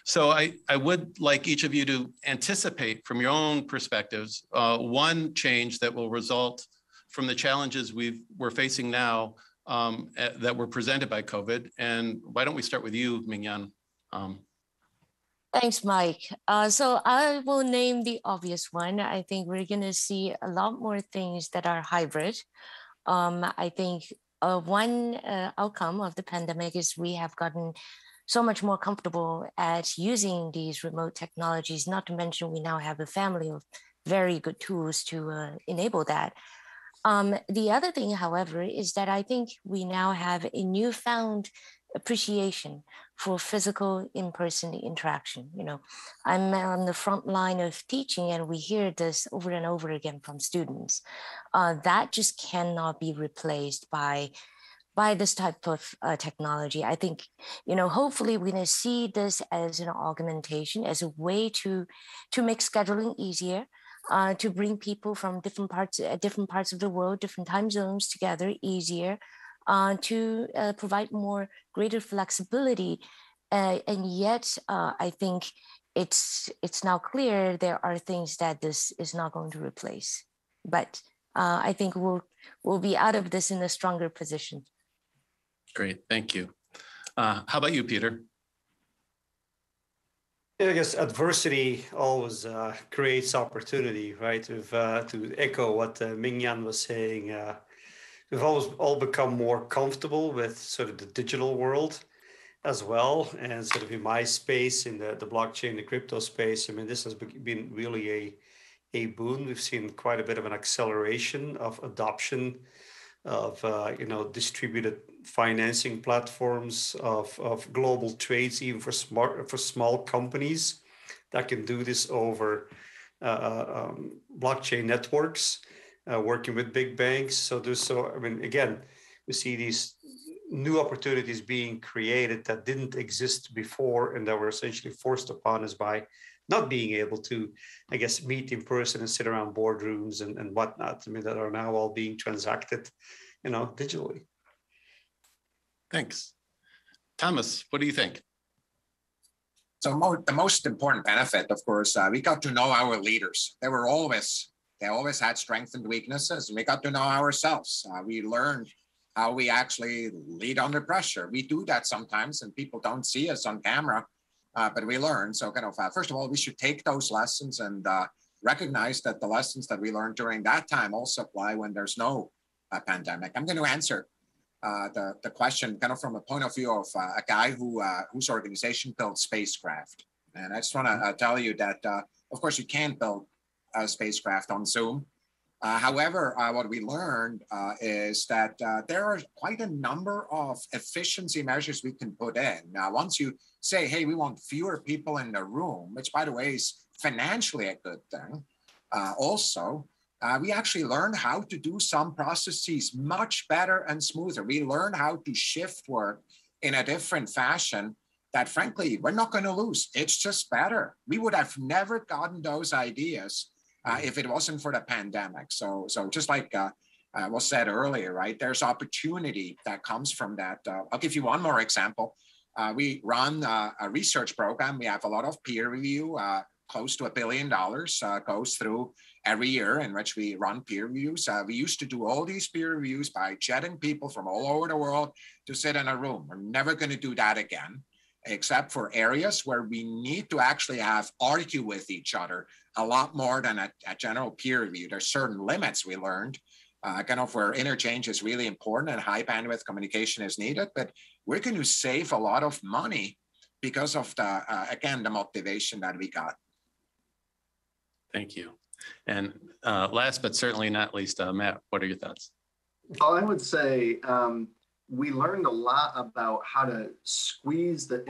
Speaker 6: So I, I would like each of you to anticipate from your own perspectives uh, one change that will result from the challenges we are facing now um, that were presented by COVID. And why don't we start with you, Mingyan? Um,
Speaker 3: Thanks, Mike. Uh, so I will name the obvious one. I think we're going to see a lot more things that are hybrid. Um, I think uh, one uh, outcome of the pandemic is we have gotten so much more comfortable at using these remote technologies, not to mention we now have a family of very good tools to uh, enable that. Um, the other thing, however, is that I think we now have a newfound appreciation for physical in-person interaction. You know, I'm on the front line of teaching and we hear this over and over again from students. Uh, that just cannot be replaced by by this type of uh, technology. I think, you know, hopefully we're going to see this as an augmentation, as a way to to make scheduling easier, uh, to bring people from different parts, uh, different parts of the world, different time zones together easier, uh, to uh, provide more greater flexibility. Uh, and yet, uh, I think it's it's now clear there are things that this is not going to replace. But I think we'll we'll be out of this in a stronger position.
Speaker 6: Great, thank you. how about you, Peter?
Speaker 4: Yeah, I guess adversity always uh, creates opportunity, right? If, uh, to echo what uh, Mingyan was saying, uh, we've always all become more comfortable with sort of the digital world as well. And sort of in my space, in the, the blockchain, the crypto space, I mean, this has been really a, a boon. We've seen quite a bit of an acceleration of adoption of, uh, you know, distributed financing platforms of, of global trades, even for smart for small companies that can do this over uh, uh, um, blockchain networks, uh, working with big banks. So there's so I mean again, we see these new opportunities being created that didn't exist before and that were essentially forced upon us by not being able to, I guess, meet in person and sit around boardrooms and, and whatnot. I mean, that are now all being transacted, you know, digitally.
Speaker 6: Thanks. Thomas, what do you think?
Speaker 5: So mo- the most important benefit, of course, uh, we got to know our leaders. They were always, they always had strengths and weaknesses. And we got to know ourselves. Uh, we learned how we actually lead under pressure. We do that sometimes and people don't see us on camera, uh, but we learn. So kind of, uh, first of all, we should take those lessons and uh, recognize that the lessons that we learned during that time also apply when there's no uh, pandemic. I'm going to answer uh, the, the question kind of from a point of view of uh, a guy who uh, whose organization built spacecraft. And I just want to uh, tell you that, of course, you can't build a spacecraft on Zoom. Uh, however, uh, what we learned is that there are quite a number of efficiency measures we can put in. Now, once you say, hey, we want fewer people in the room, which, by the way, is financially a good thing, also, uh, we actually learned how to do some processes much better and smoother. We learned how to shift work in a different fashion that, frankly, we're not going to lose. It's just better. We would have never gotten those ideas uh, if it wasn't for the pandemic. So, so just like uh, uh was said earlier, right? There's opportunity that comes from that. Uh, I'll give you one more example. Uh, we run a research program. We have a lot of peer review close to a billion dollars uh, goes through every year in which we run peer reviews. Uh, we used to do all these peer reviews by jetting people from all over the world to sit in a room. We're never going to do that again, except for areas where we need to actually have argue with each other a lot more than a, a general peer review. There's certain limits we learned. Uh, kind of where interchange is really important and high bandwidth communication is needed, but we're going to save a lot of money because of the uh, again the motivation that we got
Speaker 6: Thank you. And uh, last but certainly not least, uh, Matt, what are your thoughts?
Speaker 2: Well, I would say um, we learned a lot about how to squeeze the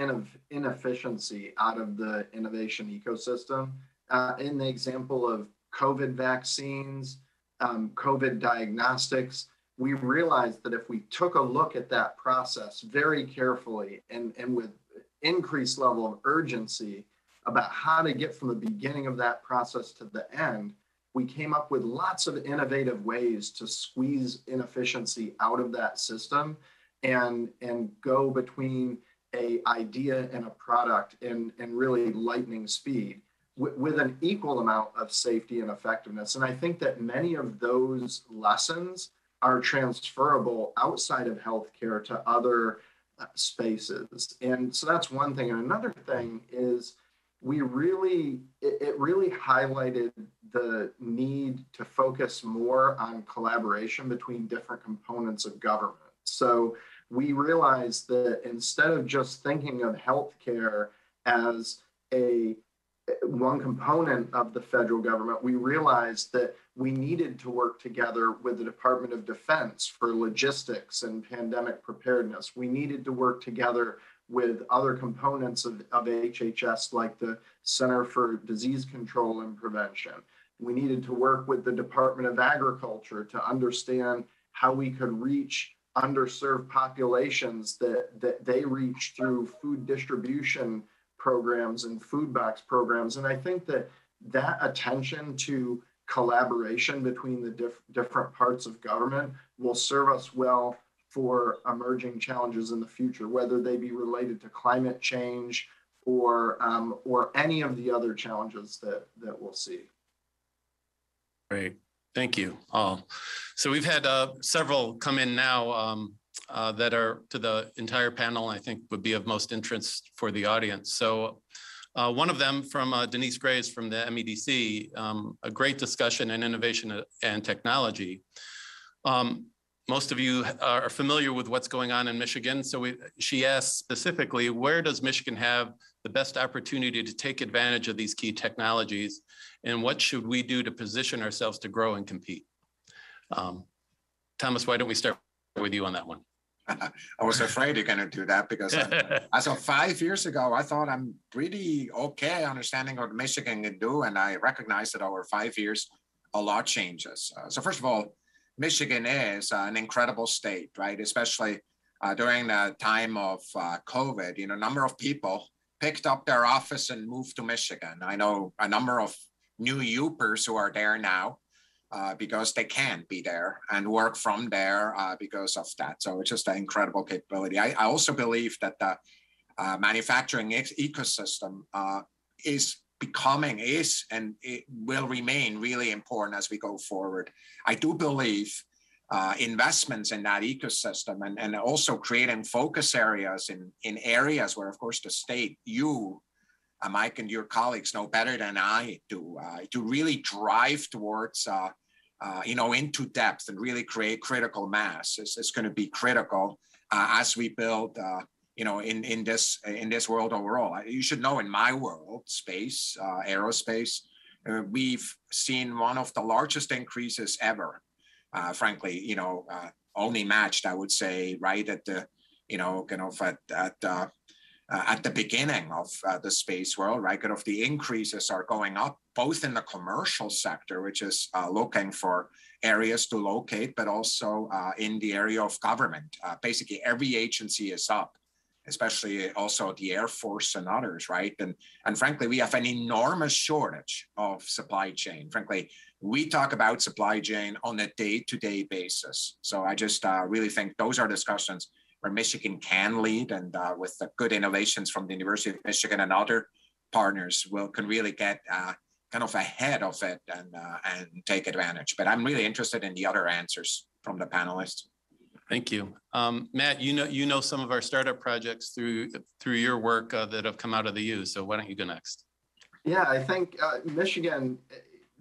Speaker 2: inefficiency out of the innovation ecosystem. Uh, in the example of COVID vaccines, um, COVID diagnostics, we realized that if we took a look at that process very carefully and, and with increased level of urgency, about how to get from the beginning of that process to the end, we came up with lots of innovative ways to squeeze inefficiency out of that system and, and go between a idea and a product in, in really lightning speed with, with an equal amount of safety and effectiveness. And I think that many of those lessons are transferable outside of healthcare to other uh, spaces. And so that's one thing. And another thing is we really it, really highlighted the need to focus more on collaboration between different components of government so we realized that instead of just thinking of healthcare as a one component of the federal government, we realized that we needed to work together with the Department of Defense for logistics and pandemic preparedness. We needed to work together with other components of, of HHS, like the Center for Disease Control and Prevention. We needed to work with the Department of Agriculture to understand how we could reach underserved populations that, that they reach through food distribution programs and food box programs. And I think that that attention to collaboration between the diff- different parts of government will serve us well for emerging challenges in the future, whether they be related to climate change or um, or any of the other challenges that that we'll see.
Speaker 6: Great, thank you all. So we've had uh, several come in now um, uh, that are to the entire panel. I think would be of most interest for the audience. So. Uh, one of them from uh, Denise Graves from the MEDC, um, a great discussion in innovation and technology. Um, most of you are familiar with what's going on in Michigan. So we, she asked specifically, where does Michigan have the best opportunity to take advantage of these key technologies? And what should we do to position ourselves to grow and compete? Um, Thomas, why don't we start with you on that one?
Speaker 5: I was afraid you're going to do that because I, as of five years ago, I thought I'm pretty okay understanding what Michigan can do. And I recognize that over five years, a lot changes. Uh, so first of all, Michigan is uh, an incredible state, right? Especially uh, during the time of uh, COVID, you know, number of people picked up their office and moved to Michigan. I know a number of new Yoopers who are there now uh, because they can be there and work from there uh, because of that. So it's just an incredible capability. I, I also believe that the uh, manufacturing ecosystem is becoming is and it will remain really important as we go forward. I do believe uh, investments in that ecosystem and, and also creating focus areas in, in areas where, of course, the state, you, uh, Mike, and your colleagues know better than I do, uh, to really drive towards, uh, uh, you know, into depth and really create critical mass is, is going to be critical uh, as we build you know, in in this in this world overall. You should know, in my world, space, uh, aerospace, uh, we've seen one of the largest increases ever. Uh, frankly, you know, uh, only matched, I would say, right at the, you know, kind of at at uh, uh, at the beginning of the space world, right? Kind of the increases are going up both in the commercial sector, which is looking for areas to locate, but also in the area of government. basically, every agency is up especially also the Air Force and others, right? And and frankly, we have an enormous shortage of supply chain. Frankly, we talk about supply chain on a day-to-day basis. So I just uh, really think those are discussions where Michigan can lead, and uh, with the good innovations from the University of Michigan and other partners, will can really get. Uh, kind of ahead of it and uh, and take advantage. But I'm really interested in the other answers from the panelists.
Speaker 6: Thank you. Um, Matt, you know, you know some of our startup projects through through your work uh, that have come out of the U. So why don't you go next?
Speaker 2: Yeah, I think uh, Michigan,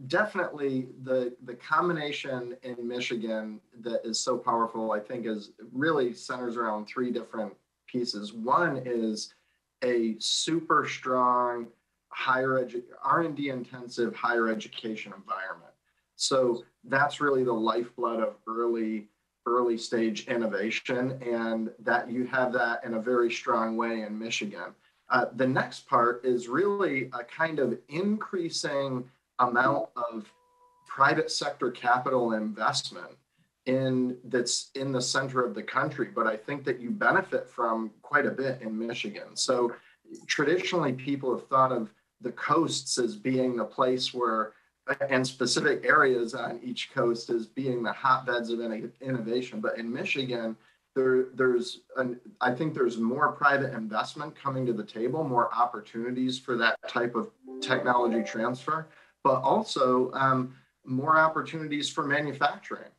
Speaker 2: definitely the the combination in Michigan that is so powerful, I think, is really centers around three different pieces. One is a super strong higher edu- R&D intensive higher education environment. So that's really the lifeblood of early early stage innovation, and that you have that in a very strong way in Michigan. Uh, the next part is really a kind of increasing amount of private sector capital investment in that's in the center of the country but i think that you benefit from quite a bit in michigan so traditionally people have thought of the coasts as being the place where and specific areas on each coast as being the hotbeds of innovation. But in Michigan, there, there's an, I think there's more private investment coming to the table, more opportunities for that type of technology transfer, but also um, more opportunities for manufacturing.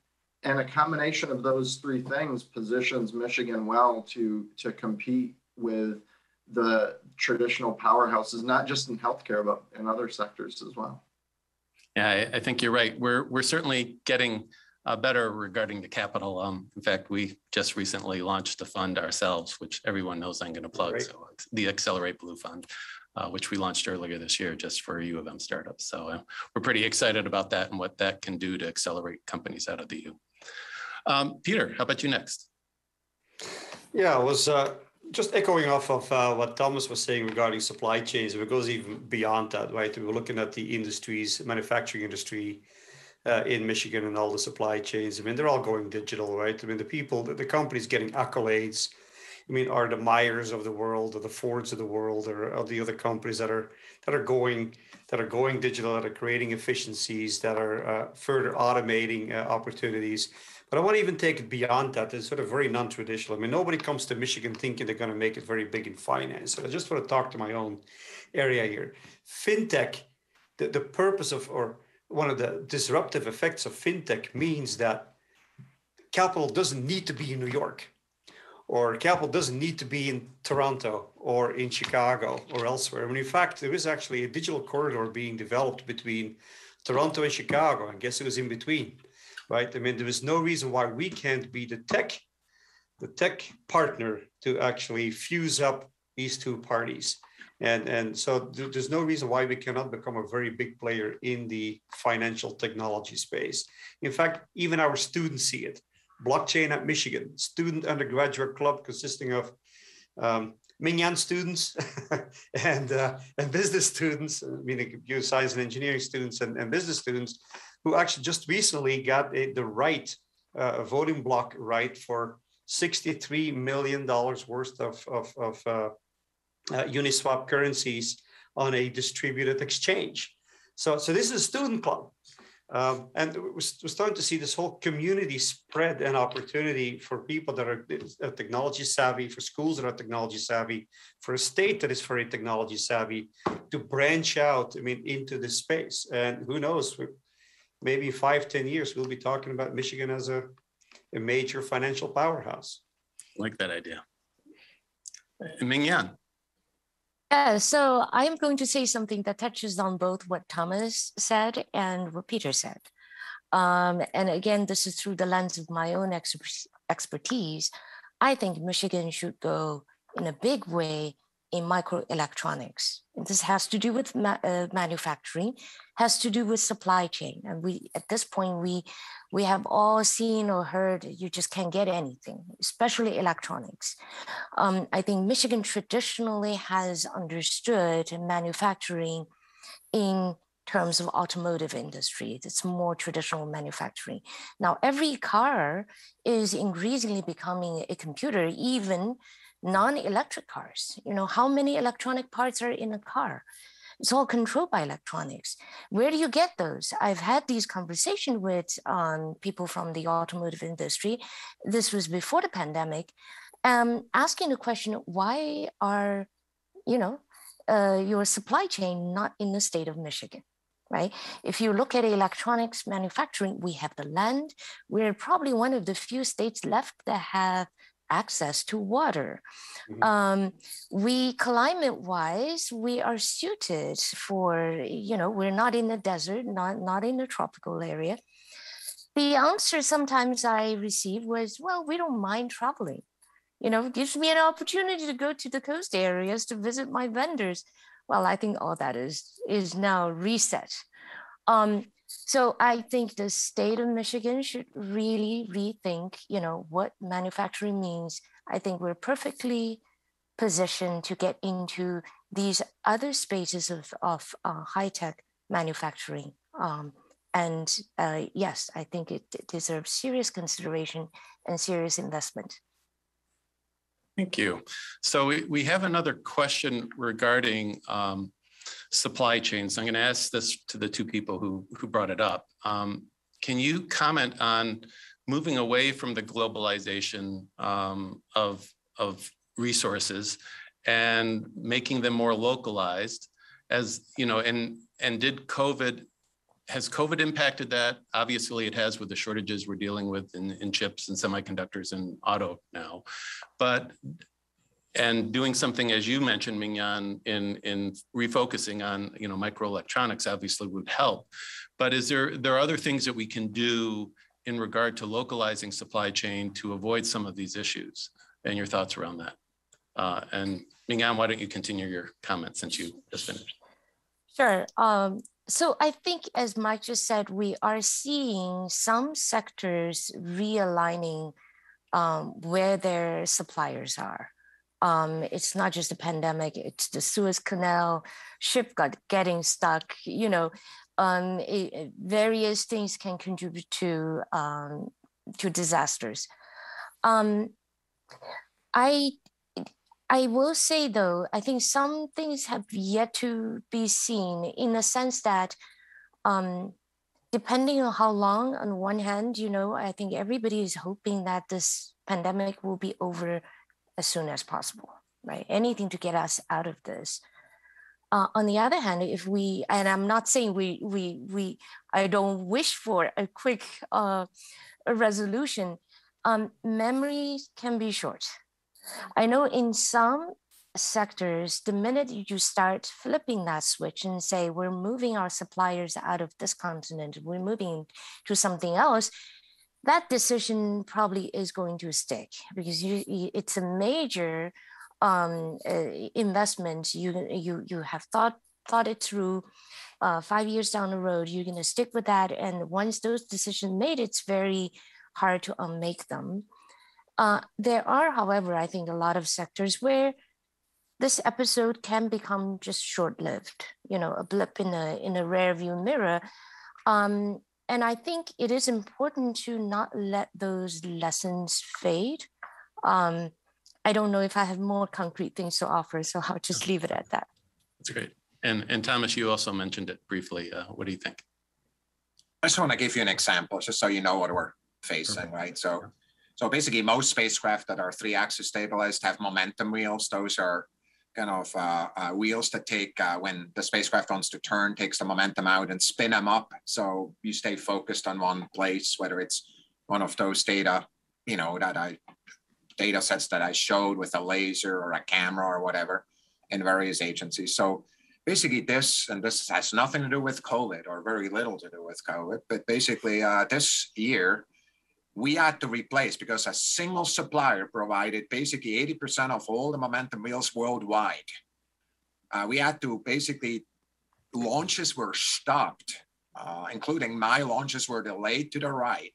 Speaker 2: And a combination of those three things positions Michigan well to, to compete with the traditional powerhouses, not just in healthcare, but in other sectors as well.
Speaker 6: Yeah, I, I think you're right. We're we're certainly getting uh, better regarding the capital. Um, in fact, we just recently launched a fund ourselves, which everyone knows I'm going to plug. Great. So the Accelerate Blue Fund, uh, which we launched earlier this year just for U of M startups. So uh, we're pretty excited about that and what that can do to accelerate companies out of the U. Um, Peter, how about you next?
Speaker 7: Yeah, I was uh, just echoing off of uh, what Thomas was saying regarding supply chains, it goes even beyond that, right? We're looking at the industries, manufacturing industry,
Speaker 4: uh, in Michigan and all the supply chains. I mean, they're all going digital, right? I mean, the people, the, the companies getting accolades. I mean, are the Meijers of the world, or the Fords of the world, or, or the other companies that are that are going that are going digital, that are creating efficiencies, that are uh, further automating uh, opportunities. But I want to even take it beyond that. It's sort of very non-traditional. I mean, nobody comes to Michigan thinking they're going to make it very big in finance. So I just want to talk to my own area here. FinTech, the, the purpose of, or one of the disruptive effects of FinTech means that capital doesn't need to be in New York or capital doesn't need to be in Toronto or in Chicago or elsewhere. Mean, in fact, there is actually a digital corridor being developed between Toronto and Chicago. I guess it was in between, right? I mean, there is no reason why we can't be the tech, the tech partner to actually fuse up these two parties. And, and so there's no reason why we cannot become a very big player in the financial technology space. In fact, even our students see it blockchain at Michigan, student undergraduate club consisting of um, Ming students and, uh, and business students, meaning computer science and engineering students and, and business students, who actually just recently got a, the right, uh, voting block right for $63 million worth of, of, of uh, uh, Uniswap currencies on a distributed exchange. So, so this is a student club. Um, and we're, starting to see this whole community spread and opportunity for people that are uh, technology savvy, for schools that are technology savvy, for a state that is very technology savvy to branch out, I mean, into this space. And who knows, maybe five, ten years, we'll be talking about Michigan as a, a major financial powerhouse.
Speaker 6: like that idea. Mingyan.
Speaker 3: Yeah, so I'm going to say something that touches on both what Thomas said and what Peter said. Um, and again, this is through the lens of my own expertise. I think Michigan should go in a big way in microelectronics. This has to do with ma uh, manufacturing, has to do with supply chain. And we, at this point, we we have all seen or heard you just can't get anything, especially electronics. Um, I think Michigan traditionally has understood manufacturing in terms of automotive industry. It's more traditional manufacturing. Now, every car is increasingly becoming a computer, even non-electric cars. You know, how many electronic parts are in a car? It's all controlled by electronics. Where do you get those? I've had these conversations with um, people from the automotive industry. This was before the pandemic, um, asking the question, why are, you know, uh, your supply chain not in the state of Michigan? right? If you look at electronics manufacturing, we have the land. We're probably one of the few states left that have access to water. Mm-hmm. Um, we climate wise, we are suited for, you know, we're not in the desert, not, not in the tropical area. The answer sometimes I receive was, well, we don't mind traveling. You know, gives me an opportunity to go to the coast areas to visit my vendors. Well, I think all that is is now reset. Um, so I think the state of Michigan should really rethink, you know, what manufacturing means. I think we're perfectly positioned to get into these other spaces of, of uh, high tech manufacturing. Um, and uh, yes, I think it, it deserves serious consideration and serious investment.
Speaker 6: Thank you. So we, we have another question regarding um, supply chains. I'm going to ask this to the two people who, who brought it up. Um, can you comment on moving away from the globalization um, of, of resources and making them more localized as, you know, and, and did COVID, has COVID impacted that? Obviously it has with the shortages we're dealing with in, in chips and semiconductors and auto now, but and doing something as you mentioned mingyan in in refocusing on you know microelectronics obviously would help. But is there there are other things that we can do in regard to localizing supply chain to avoid some of these issues? And your thoughts around that? Uh, and mingyan why don't you continue your comment since you just finished?
Speaker 3: Sure. Um, so I think, as Mike just said, we are seeing some sectors realigning um, where their suppliers are. Um, it's not just a pandemic, it's the Suez Canal, ship got getting stuck, you know. um, it, various things can contribute to um, to disasters. Um, I I will say though, I think some things have yet to be seen in the sense that um, depending on how long, on one hand, you know, I think everybody is hoping that this pandemic will be over as soon as possible, right? Anything to get us out of this. Uh, on the other hand, if we, and I'm not saying we, we, we, I don't wish for a quick uh, resolution, um, memories can be short. I know in some sectors, the minute you start flipping that switch and say, we're moving our suppliers out of this continent, we're moving to something else, that decision probably is going to stick because you, it's a major um, uh, investment. You, you, you have thought, thought it through uh, five years down the road, you're going to stick with that. And once those decisions made, it's very hard to unmake them. Uh, there are, however, I think a lot of sectors where this episode can become just short-lived, you know, a blip in a in a rear view mirror. Um, and I think it is important to not let those lessons fade. Um, I don't know if I have more concrete things to offer, so I'll just leave it at that.
Speaker 6: That's great. And and Thomas, you also mentioned it briefly. Uh, what do you think?
Speaker 5: I just want to give you an example, just so you know what we're facing, right? So so basically, most spacecraft that are three-axis stabilized have momentum wheels. Those are kind of uh, uh, wheels that take uh, when the spacecraft wants to turn, takes the momentum out and spin them up. So you stay focused on one place, whether it's one of those data, you know, that I data sets that I showed with a laser or a camera or whatever in various agencies. So basically this, and this has nothing to do with COVID or very little to do with COVID, but basically uh, this year, we had to replace because a single supplier provided basically 80% of all the momentum wheels worldwide. Uh, we had to basically, launches were stopped, uh, including my launches were delayed to the right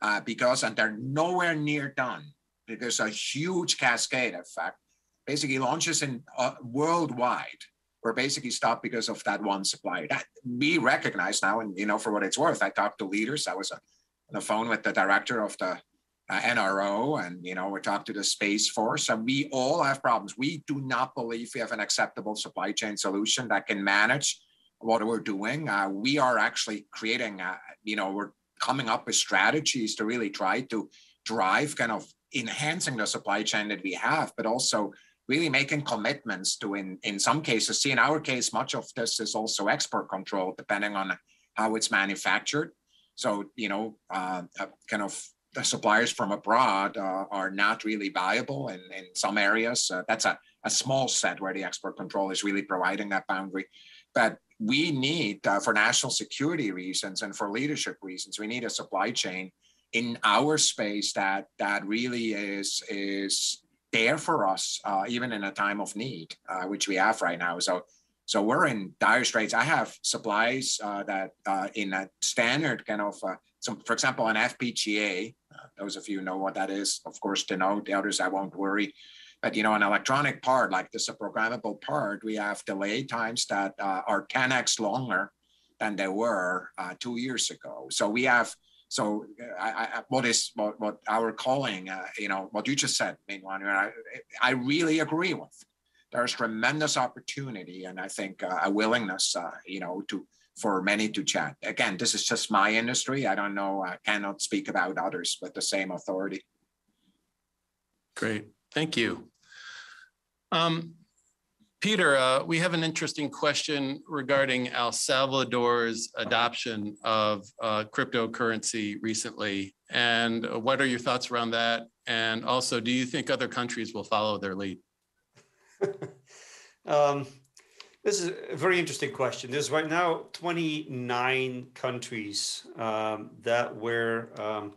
Speaker 5: uh, because, and they're nowhere near done. There's a huge cascade effect. Basically, launches in uh, worldwide were basically stopped because of that one supplier. That we recognize now, and you know, for what it's worth, I talked to leaders. I was a the phone with the director of the uh, NRO, and you know we talked to the Space Force, and we all have problems. We do not believe we have an acceptable supply chain solution that can manage what we're doing. Uh, we are actually creating, uh, you know, we're coming up with strategies to really try to drive kind of enhancing the supply chain that we have, but also really making commitments to in in some cases see in our case much of this is also export control depending on how it's manufactured so, you know, uh, uh, kind of the suppliers from abroad uh, are not really viable in, in some areas. Uh, that's a, a small set where the export control is really providing that boundary. But we need, uh, for national security reasons and for leadership reasons, we need a supply chain in our space that that really is is there for us, uh, even in a time of need, which we have right now. So so we're in dire straits. I have supplies uh, that uh, in a standard kind of, uh, some, for example, an FPGA. Uh, those of you know what that is, of course, to know. The others, I won't worry. But you know, an electronic part like this, a programmable part, we have delay times that uh, are 10x longer than they were uh, two years ago. So we have. So I, I, what is what, what our calling, you know, what you just said, Mingyan, I, I really agree with there's tremendous opportunity and I think uh, a willingness, uh, you know, to for many to chat. Again, this is just my industry. I don't know. I cannot speak about others with the same authority.
Speaker 6: Great, thank you. Um, Peter, uh, we have an interesting question regarding El Salvador's adoption of uh, cryptocurrency recently. And what are your thoughts around that? And also, do you think other countries will follow their lead?
Speaker 7: um, this is a very interesting question. There's right now 29 countries um, that where um,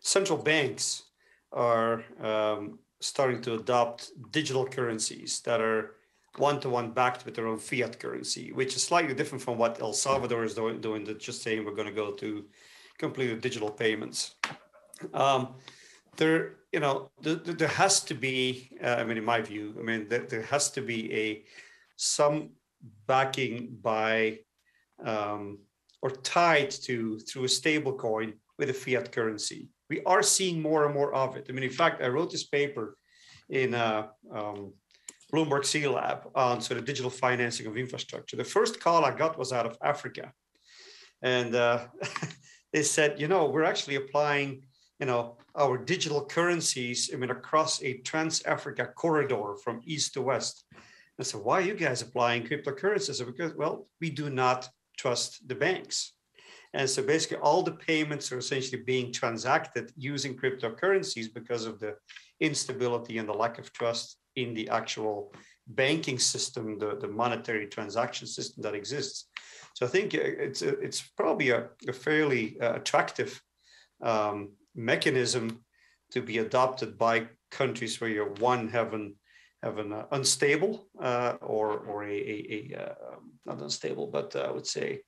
Speaker 7: central banks are um, starting to adopt digital currencies that are one-to-one backed with their own fiat currency, which is slightly different from what El Salvador is doing, doing that just saying we're going to go to completely digital payments. There, you know, there, there has to be, uh, I mean, in my view, I mean, there, there has to be a some backing by um,
Speaker 4: or tied to through a stable coin with a fiat currency. We are seeing more and more of it. I mean, in fact, I wrote this paper in uh, um, Bloomberg Sea Lab on sort of digital financing of infrastructure. The first call I got was out of Africa. And uh, they said, you know, we're actually applying, you know, our digital currencies, I mean, across a trans-Africa corridor from east to west. I said, why are you guys applying cryptocurrencies? Because, well, we do not trust the banks. And so basically all the payments are essentially being transacted using cryptocurrencies because of the instability and the lack of trust in the actual banking system, the, the monetary transaction system that exists. So I think it's a, it's probably a, a fairly uh, attractive um, mechanism to be adopted by countries where you're one having have an uh, unstable uh, or or a, a, a uh, not unstable, but uh, I would say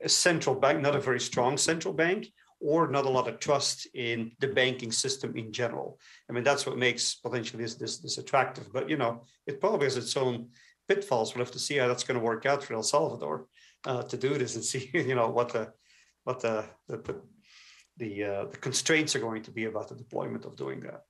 Speaker 4: a central bank, not a very strong central bank, or not a lot of trust in the banking system in general. I mean, that's what makes potentially this this, this attractive. But you know, it probably has its own pitfalls. We'll have to see how that's going to work out for El Salvador uh, to do this and see you know what the what the the the, the, uh, the constraints are going to be about the deployment of doing that.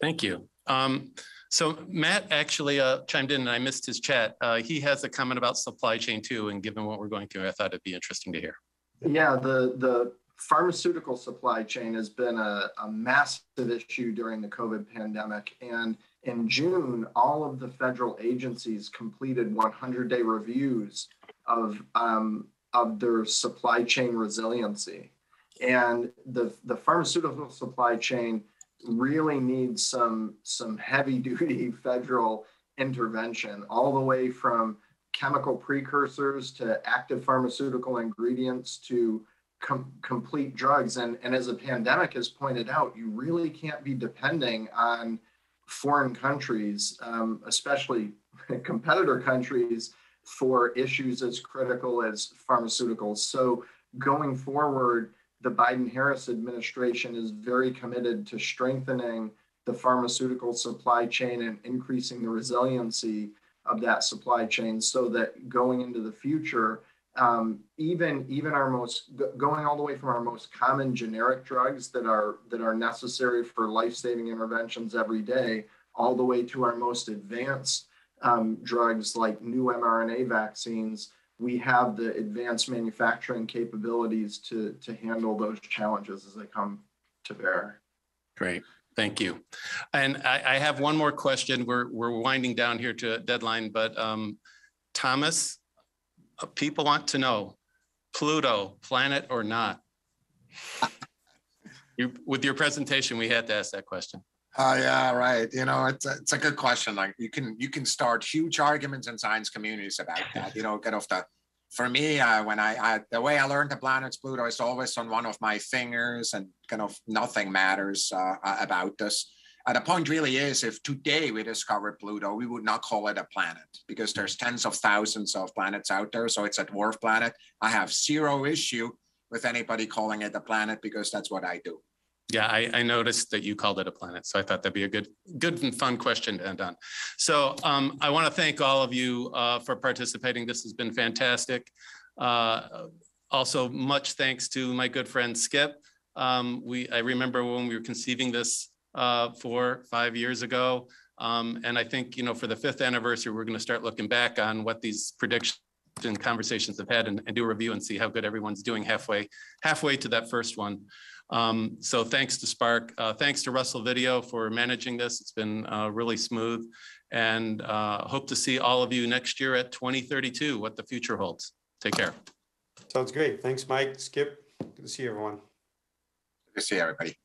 Speaker 6: Thank you. Um, so Matt actually uh, chimed in and I missed his chat. Uh, he has a comment about supply chain too. And given what we're going through, I thought it'd be interesting to hear.
Speaker 2: Yeah, the, the pharmaceutical supply chain has been a, a massive issue during the COVID pandemic. And in June, all of the federal agencies completed 100 day reviews of, um, of their supply chain resiliency. And the, the pharmaceutical supply chain really needs some some heavy duty federal intervention all the way from chemical precursors to active pharmaceutical ingredients to com- complete drugs and and as a pandemic has pointed out you really can't be depending on foreign countries um, especially competitor countries for issues as critical as pharmaceuticals. So going forward the Biden Harris administration is very committed to strengthening the pharmaceutical supply chain and increasing the resiliency of that supply chain so that going into the future, um, even even our most going all the way from our most common generic drugs that are that are necessary for life-saving interventions every day, all the way to our most advanced um, drugs like new mRNA vaccines we have the advanced manufacturing capabilities to, to handle those challenges as they come to bear.
Speaker 6: Great. Thank you. And I, I have one more question. We're, we're winding down here to a deadline, but um, Thomas, uh, people want to know Pluto, planet or not? you, with your presentation, we had to ask that question.
Speaker 5: Oh yeah, right. You know, it's a, it's a good question. Like you can you can start huge arguments in science communities about that. You know, get off the. For me, uh, when I, I the way I learned the planets Pluto is always on one of my fingers, and kind of nothing matters uh, about this. And the point really is, if today we discovered Pluto, we would not call it a planet because there's tens of thousands of planets out there. So it's a dwarf planet. I have zero issue with anybody calling it a planet because that's what I do.
Speaker 6: Yeah, I, I, noticed that you called it a planet, so I thought that'd be a good, good and fun question to end on. So um, I want to thank all of you uh, for participating. This has been fantastic. Uh, also, much thanks to my good friend Skip. Um, we, I remember when we were conceiving this uh, four, five years ago, um, and I think you know for the fifth anniversary, we're going to start looking back on what these predictions and conversations have had, and, and do a review and see how good everyone's doing halfway, halfway to that first one. Um, so thanks to Spark. Uh, thanks to Russell Video for managing this. It's been uh, really smooth and uh, hope to see all of you next year at 2032, what the future holds. Take care.
Speaker 4: Sounds great. Thanks, Mike, Skip. Good to see everyone.
Speaker 5: Good to see everybody.